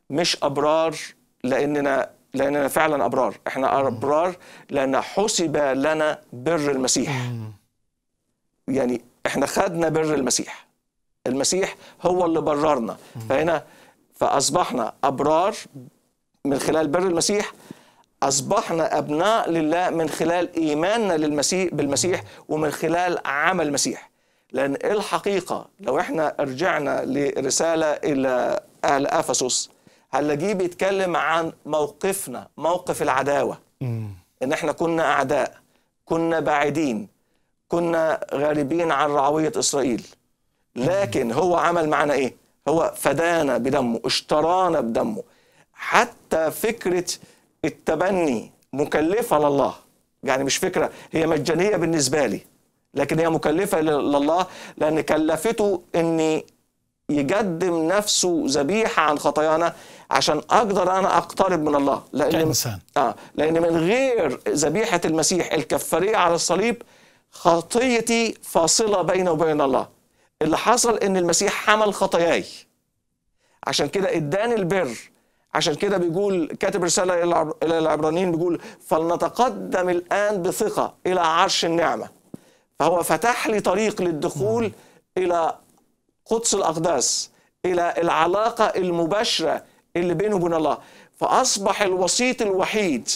Speaker 2: مش أبرار لأننا لأننا فعلا أبرار. إحنا أبرار لأن حسب لنا بر المسيح. يعني إحنا خدنا بر المسيح. المسيح هو اللي بررنا. فهنا فأصبحنا أبرار من خلال بر المسيح أصبحنا أبناء لله من خلال إيماننا للمسيح بالمسيح ومن خلال عمل المسيح. لأن الحقيقة؟ لو إحنا رجعنا لرسالة إلى أهل أفسس هنلاقيه بيتكلم عن موقفنا موقف العداوة. إن إحنا كنا أعداء كنا بعيدين كنا غاربين عن رعوية إسرائيل. لكن هو عمل معنا إيه؟ هو فدانا بدمه اشترانا بدمه. حتى فكرة التبني مكلفة لله. يعني مش فكرة هي مجانية بالنسبة لي لكن هي مكلفة ل- لله لأن كلفته إني يقدم نفسه ذبيحة عن خطايانا عشان أقدر أنا أقترب من الله. لأن
Speaker 1: كإنسان.
Speaker 2: آه لأن من غير ذبيحة المسيح الكفارية على الصليب خطيتي فاصلة بيني وبين الله. اللي حصل إن المسيح حمل خطاياي. عشان كده إداني البر. عشان كده بيقول كاتب العب- إلى العبرانيين بيقول فلنتقدم الآن بثقة إلى عرش النعمة. فهو فتح لي طريق للدخول إلى قدس الأقداس إلى العلاقة المباشرة اللي بينه وبين الله. فأصبح الوسيط الوحيد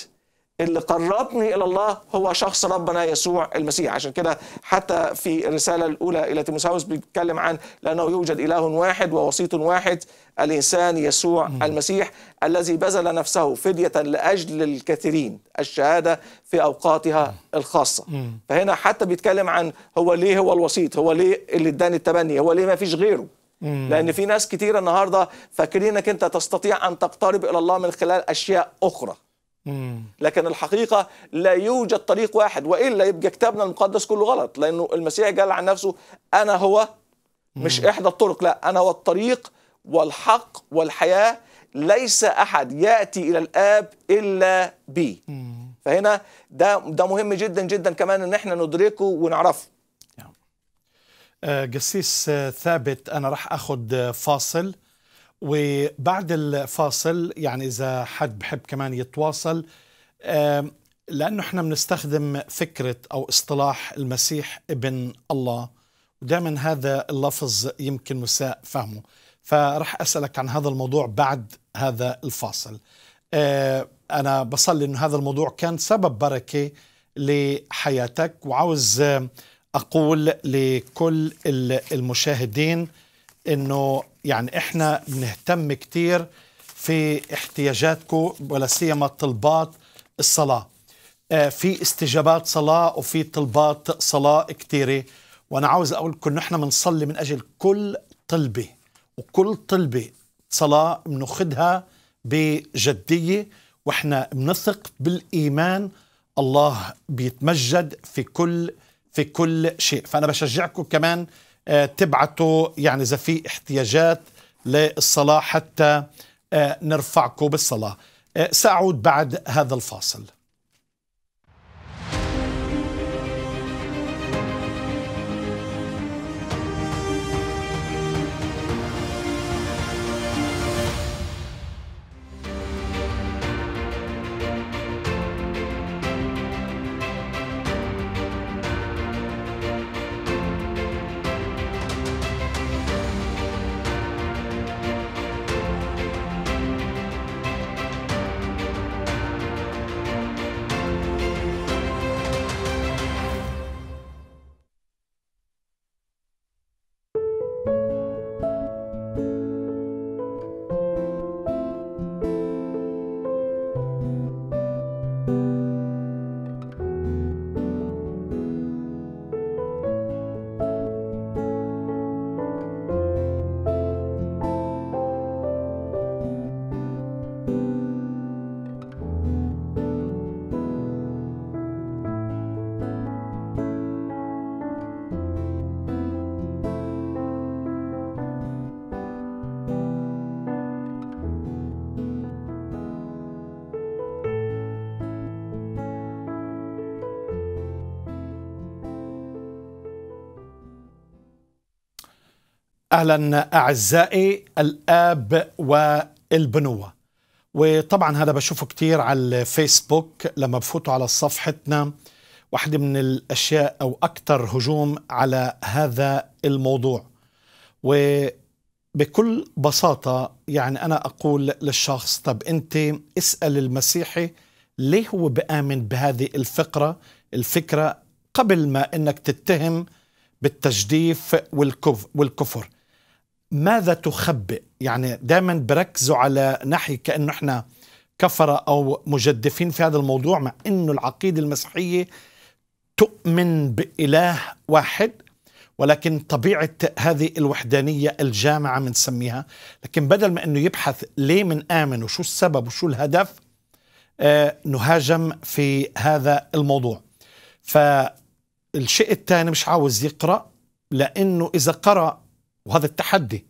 Speaker 2: اللي قربني إلى الله هو شخص ربنا يسوع المسيح. عشان كده حتى في الرسالة الأولى إلى تيموثاوس بيتكلم عن لأنه يوجد إله واحد ووسيط واحد الإنسان يسوع المسيح الذي بذل نفسه فدية لأجل الكثيرين الشهادة في أوقاتها الخاصة. فهنا حتى بيتكلم عن هو ليه هو الوسيط هو ليه اللي اداني التبني هو ليه ما فيش غيره. لأن في ناس كتيره النهارده فاكرينك أنت تستطيع أن تقترب إلى الله من خلال أشياء أخرى. لكن الحقيقة لا يوجد طريق واحد وإلا يبقى كتابنا المقدس كله غلط لأنه المسيح قال عن نفسه أنا هو مش إحدى الطرق لا أنا هو الطريق والحق والحياة ليس أحد يأتي إلى الآب إلا بي. فهنا ده ده مهم جدا جدا كمان إن إحنا ندركه ونعرفه.
Speaker 1: آه، قسيس آه، ثابت أنا راح أخذ فاصل. وبعد الفاصل يعني إذا حد بحب كمان يتواصل آم، لأنه إحنا بنستخدم فكرة أو اصطلاح المسيح ابن الله ودائما هذا اللفظ يمكن مساء فهمه. فراح أسألك عن هذا الموضوع بعد هذا الفاصل. آه، أنا بصلي إنه هذا الموضوع كان سبب بركة لحياتك وعاوز أقول لكل ال- المشاهدين إنه يعني إحنا بنهتم كتير في احتياجاتكم ولا سيما طلبات الصلاة. آه، في استجابات صلاة وفي طلبات صلاة كتيرة. وأنا عاوز أقول لكم نحن بنصلي من أجل كل طلبة وكل طلبة صلاة بناخدها بجدية. وإحنا بنثق بالإيمان الله بيتمجد في كل في كل شيء. فأنا بشجعكم كمان تبعتوا يعني إذا في احتياجات للصلاة حتى آه، نرفعكم بالصلاة. آه، سأعود بعد هذا الفاصل. أهلا أعزائي الآب والبنوة. وطبعا هذا بشوفه كتير على الفيسبوك لما بفوتوا على صفحتنا. واحدة من الأشياء أو أكثر هجوم على هذا الموضوع. وبكل بساطة يعني أنا أقول للشخص طب أنت اسأل المسيحي ليه هو بآمن بهذه الفكرة الفكرة قبل ما إنك تتهم بالتجديف والكف والكفر. ماذا تخبئ؟ يعني دائما بركزوا على ناحية كأنه إحنا كفرة أو مجدفين في هذا الموضوع مع أنه العقيدة المسيحية تؤمن بإله واحد ولكن طبيعة هذه الوحدانية الجامعة بنسميها لكن بدل ما أنه يبحث ليه من آمن وشو السبب وشو الهدف آه نهاجم في هذا الموضوع. فالشيء الثاني مش عاوز يقرأ لأنه إذا قرأ وهذا التحدي.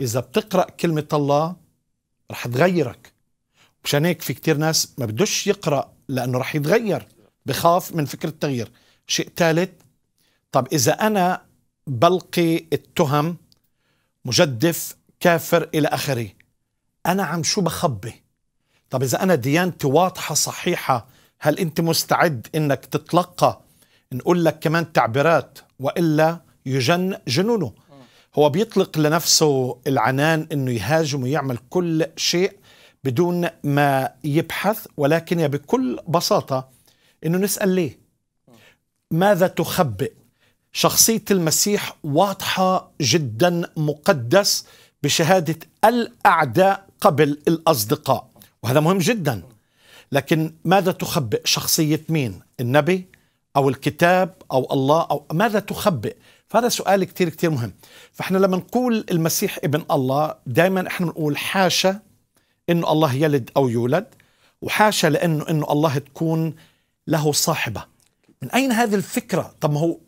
Speaker 1: إذا بتقرأ كلمة الله رح تغيرك. مشان هيك في كتير ناس ما بدوش يقرأ لأنه رح يتغير بخاف من فكرة التغيير. شيء ثالث طب إذا أنا بلقي التهم مجدف كافر إلى آخره أنا عم شو بخبي؟ طب إذا أنا ديانتي واضحة صحيحة هل أنت مستعد إنك تتلقى نقول لك كمان تعبيرات وإلا يجن جنونه؟ هو بيطلق لنفسه العنان إنه يهاجم ويعمل كل شيء بدون ما يبحث ولكن بكل بساطة إنه نسأل ليه؟ ماذا تخبئ؟ شخصية المسيح واضحة جدا مقدس بشهادة الأعداء قبل الأصدقاء وهذا مهم جدا. لكن ماذا تخبئ؟ شخصية مين؟ النبي أو الكتاب أو الله أو ماذا تخبئ؟ فهذا سؤال كتير كتير مهم. فإحنا لما نقول المسيح ابن الله دائما إحنا بنقول حاشا إنه الله يلد أو يولد وحاشا لأنه إنه الله تكون له صاحبة. من أين هذه الفكرة؟ طب ما هو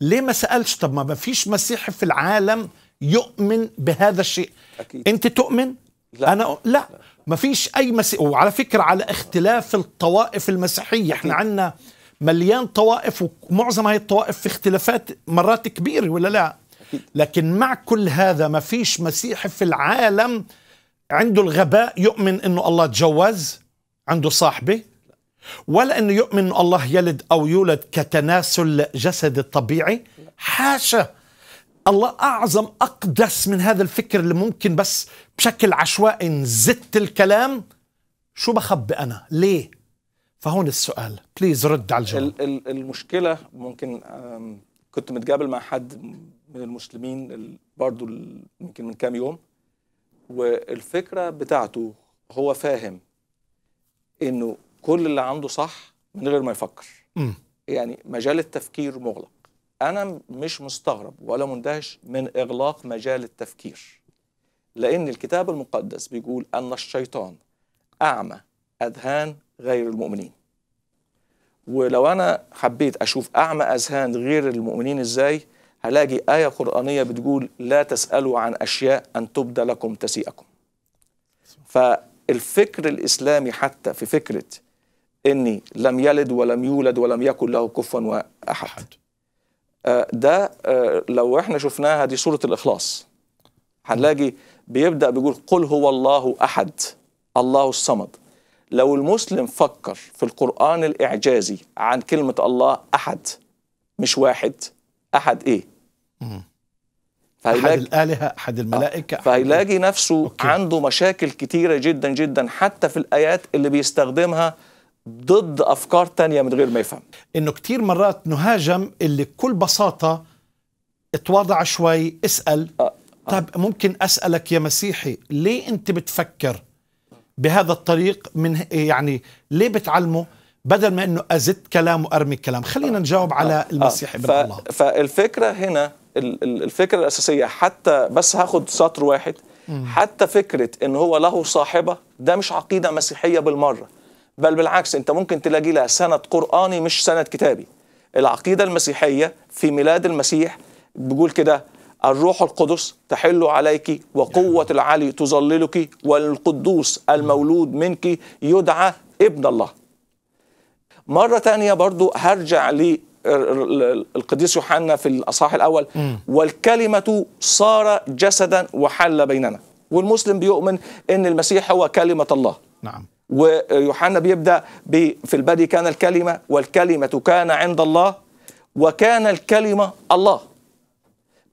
Speaker 1: ليه ما سألش؟ طب ما فيش مسيحي في العالم يؤمن بهذا الشيء.
Speaker 2: أكيد.
Speaker 1: أنت تؤمن؟
Speaker 2: لا.
Speaker 1: أنا لا. ما فيش أي مسيح. وعلى فكرة على اختلاف الطوائف المسيحية. إحنا عندنا مليان طوائف ومعظم هاي الطوائف في اختلافات مرات كبيرة ولا لا؟ لكن مع كل هذا ما فيش مسيحي في العالم عنده الغباء يؤمن إنه الله تجوز عنده صاحبة ولا إنه يؤمن إنه الله يلد أو يولد كتناسل جسد الطبيعي؟ حاشا. الله أعظم أقدس من هذا الفكر اللي ممكن بس بشكل عشوائي نزت الكلام. شو بخبي أنا؟ ليه؟ فهون السؤال. بليز رد على الجواب.
Speaker 2: ال- ال- المشكلة ممكن كنت متقابل مع حد من المسلمين ال- يمكن من كام يوم والفكرة بتاعته هو فاهم إنه كل اللي عنده صح من غير ما يفكر.
Speaker 1: مم.
Speaker 2: يعني مجال التفكير مغلق. أنا مش مستغرب ولا مندهش من إغلاق مجال التفكير. لأن الكتاب المقدس بيقول أن الشيطان أعمى أذهان غير المؤمنين. ولو أنا حبيت أشوف أعمى أذهان غير المؤمنين إزاي هلاقي آية قرآنية بتقول لا تسألوا عن أشياء أن تبدى لكم تسيئكم. فالفكر الإسلامي حتى في فكرة إني لم يلد ولم يولد ولم يكن له كفوا
Speaker 1: وأحد.
Speaker 2: آه، ده آه، لو إحنا شفناها دي سورة الإخلاص هنلاقي بيبدأ بيقول قل هو الله أحد الله الصمد. لو المسلم فكر في القرآن الإعجازي عن كلمة الله أحد مش واحد أحد إيه؟
Speaker 1: احد
Speaker 2: فهيلاقي
Speaker 1: الآلهة أحد الملائكة أحد
Speaker 2: فهيلاقي نفسه
Speaker 1: أوكي.
Speaker 2: عنده مشاكل كتيرة جدا جدا حتى في الآيات اللي بيستخدمها ضد أفكار تانية من غير ما يفهم.
Speaker 1: إنه كتير مرات نهاجم اللي بكل بساطة اتواضع شوي اسأل
Speaker 2: آه،
Speaker 1: طيب ممكن أسألك يا مسيحي ليه أنت بتفكر بهذا الطريق من يعني ليه بتعلمه؟ بدل ما إنه أزت كلام وأرمي كلام. خلينا نجاوب على المسيح ابن. الله.
Speaker 2: فالفكرة هنا ال- ال- الفكرة الأساسية حتى بس هاخد سطر واحد. حتى فكرة إن هو له صاحبة ده مش عقيدة مسيحية بالمرة. بل بالعكس أنت ممكن تلاقي لها سند قرآني مش سند كتابي. العقيدة المسيحية في ميلاد المسيح بيقول كده الروح القدس تحل عليك وقوة العلي تظللك والقدوس المولود منك يدعى ابن الله. مرة تانية برضو هرجع للقديس يوحنا في الأصحاح الأول. والكلمة صار جسدا وحل بيننا. والمسلم بيؤمن أن المسيح هو كلمة الله.
Speaker 1: نعم.
Speaker 2: ويوحنا بيبدأ في البدء كان الكلمة والكلمة كان عند الله وكان الكلمة الله.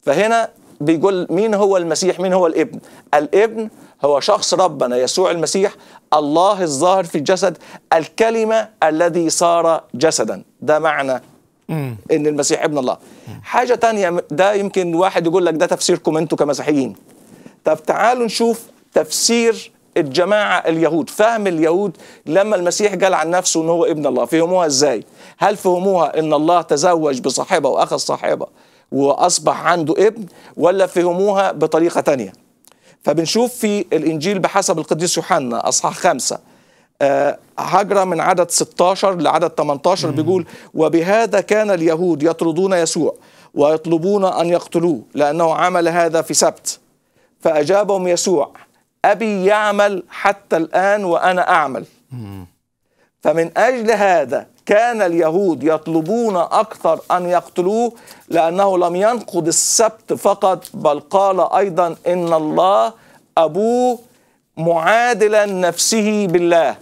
Speaker 2: فهنا بيقول مين هو المسيح؟ مين هو الابن؟ الابن هو شخص ربنا يسوع المسيح الله الظاهر في الجسد الكلمة الذي صار جسدا. ده معنى إن المسيح ابن الله. حاجة تانية ده يمكن واحد يقول لك ده تفسيركم أنتوا كمسيحيين. طب تعالوا نشوف تفسير الجماعة اليهود. فهم اليهود لما المسيح قال عن نفسه ان هو ابن الله فهموها إزاي؟ هل فهموها إن الله تزوج بصاحبة وأخذ صاحبة؟ وأصبح عنده ابن ولا فهموها بطريقة تانية. فبنشوف في الإنجيل بحسب القديس يوحنا أصحاح خمسة آه، هجرة من عدد 16 لعدد 18 بيقول وبهذا كان اليهود يطردون يسوع ويطلبون أن يقتلوه لأنه عمل هذا في سبت. فأجابهم يسوع أبي يعمل حتى الآن وأنا أعمل. فمن أجل هذا كان اليهود يطلبون أكثر أن يقتلوه لأنه لم ينقض السبت فقط بل قال أيضا إن الله أبوه معادلا نفسه بالله.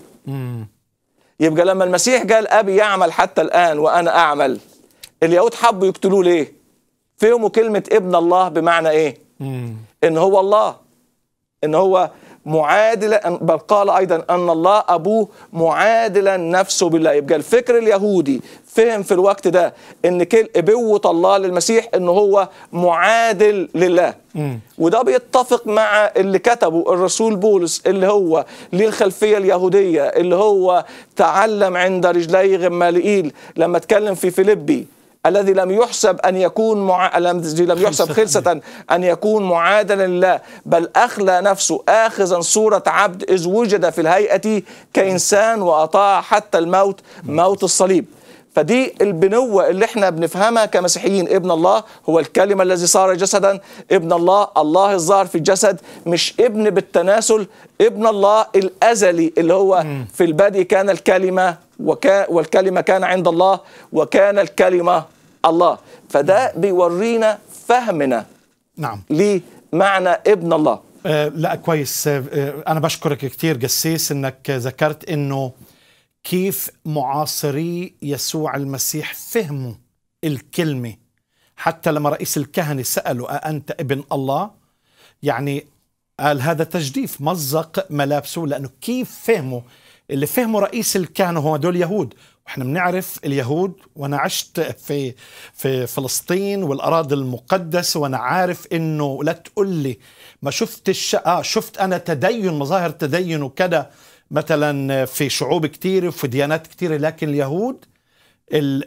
Speaker 2: يبقى لما المسيح قال أبي يعمل حتى الآن وأنا أعمل اليهود حبوا يقتلوه ليه؟ فهموا كلمة ابن الله بمعنى إيه؟ إن هو الله. إن هو معادلا بل قال أيضا أن الله أبوه معادلا نفسه بالله. يبقى الفكر اليهودي فهم في الوقت ده إن كل ابوه الله للمسيح ان هو معادل لله. وده بيتفق مع اللي كتبه الرسول بولس اللي هو ليه الخلفيه اليهودية اللي هو تعلم عند رجلي غمالئيل. لما اتكلم في فيليبي الذي لم يحسب أن يكون مع... الذي لم يحسب خلسه أن يكون معادلا لله بل أخلى نفسه اخذا صورة عبد إذ وجد في الهيئة كإنسان وأطاع حتى الموت موت الصليب. فدي البنوة اللي إحنا بنفهمها كمسيحيين. ابن الله هو الكلمة الذي صار جسدا. ابن الله الله الظاهر في الجسد مش ابن بالتناسل. ابن الله الأزلي اللي هو في البدء كان الكلمة وكان والكلمة كان عند الله وكان الكلمة الله. فده بيورينا فهمنا
Speaker 1: نعم.
Speaker 2: لمعنى ابن الله.
Speaker 1: آه لا كويس. آه أنا بشكرك كثير قسيس أنك ذكرت أنه كيف معاصري يسوع المسيح فهموا الكلمة. حتى لما رئيس الكهنة سألوا أأنت ابن الله؟ يعني قال هذا تجديف مزق ملابسه لأنه كيف فهموا اللي فهموا رئيس الكهنة هم دول يهود وإحنا بنعرف اليهود وأنا عشت في في فلسطين والأراضي المقدسة وأنا عارف إنه لا تقول لي ما شفت الش... آه شفت أنا تدين مظاهر تدين وكذا مثلا في شعوب كثيرة وفي ديانات كثيرة لكن اليهود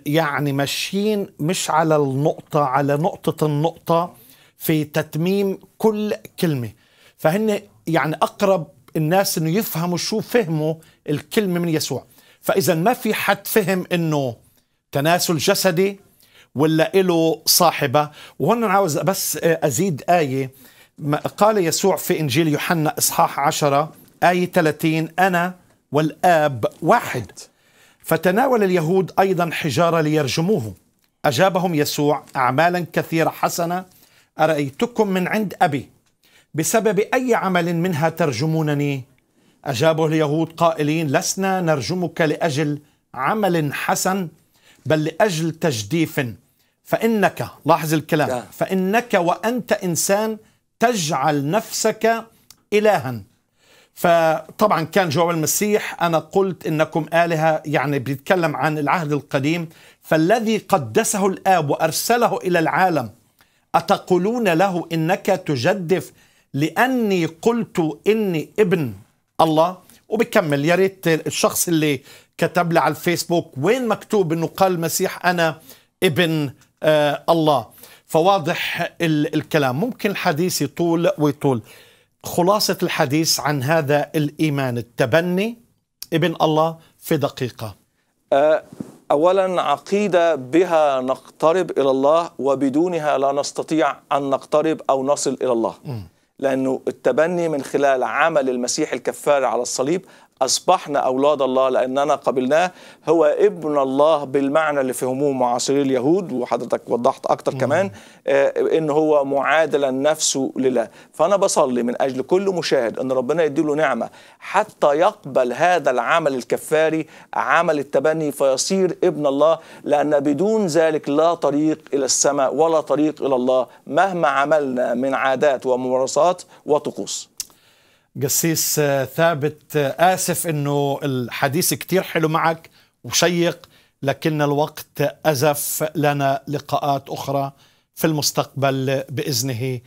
Speaker 1: يعني ماشيين مش على النقطة على نقطة النقطة في تتميم كل كلمة. فهن يعني أقرب الناس أنه يفهموا شو فهموا الكلمة من يسوع. فإذا ما في حد فهم أنه تناسل جسدي ولا له صاحبة. وهون عاوز بس أزيد آية. قال يسوع في إنجيل يوحنا إصحاح عشرة آية 30 أنا والآب واحد. فتناول اليهود أيضا حجارة ليرجموه. أجابهم يسوع أعمالا كثيرة حسنة أرأيتكم من عند أبي؟ بسبب أي عمل منها ترجمونني؟ أجابه اليهود قائلين لسنا نرجمك لأجل عمل حسن بل لأجل تجديف. فإنك لاحظ الكلام فإنك وأنت إنسان تجعل نفسك إلها. فطبعا كان جواب المسيح أنا قلت إنكم آلهة. يعني بيتكلم عن العهد القديم فالذي قدسه الآب وأرسله إلى العالم أتقولون له إنك تجدف؟ لأني قلت إني ابن. الله. وبكمل يا ريت الشخص اللي كتب لي على الفيسبوك وين مكتوب إنه قال المسيح أنا ابن آه الله. فواضح الكلام. ممكن الحديث يطول ويطول. خلاصة الحديث عن هذا الإيمان. التبني ابن الله في دقيقة.
Speaker 2: أولا عقيدة بها نقترب إلى الله وبدونها لا نستطيع أن نقترب أو نصل إلى الله. م. لأنه التبني من خلال عمل المسيح الكفار على الصليب أصبحنا أولاد الله لأننا قبلناه. هو ابن الله بالمعنى اللي فهموه معاصري اليهود وحضرتك وضحت أكتر كمان آه إن هو معادلا نفسه لله. فأنا بصلي من أجل كل مشاهد أن ربنا يديله نعمة حتى يقبل هذا العمل الكفاري عمل التبني فيصير ابن الله لأن بدون ذلك لا طريق إلى السماء ولا طريق إلى الله مهما عملنا من عادات وممارسات وطقوس.
Speaker 1: قسيس ثابت آسف أنه الحديث كتير حلو معك وشيق لكن الوقت أزف لنا لقاءات أخرى في المستقبل بإذنه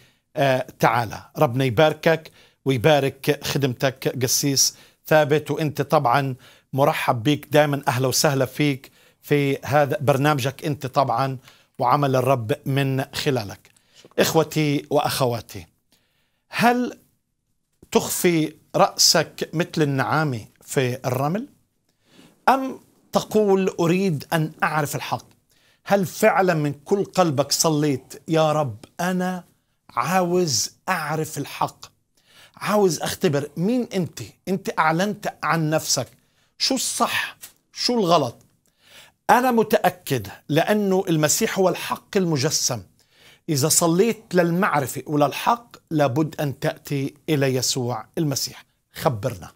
Speaker 1: تعالى. ربنا يباركك ويبارك خدمتك قسيس ثابت وإنت طبعا مرحب بيك دائما أهلا وسهلا فيك في هذا برنامجك إنت طبعا وعمل الرب من خلالك. إخوتي وأخواتي هل تخفي رأسك مثل النعامة في الرمل؟ أم تقول أريد أن أعرف الحق؟ هل فعلا من كل قلبك صليت يا رب أنا عاوز أعرف الحق عاوز أختبر مين أنت؟ أنت أعلنت عن نفسك شو الصح؟ شو الغلط؟ أنا متأكد لأنه المسيح هو الحق المجسم إذا صليت للمعرفة وللحق لابد أن تأتي إلى يسوع المسيح. خبرنا.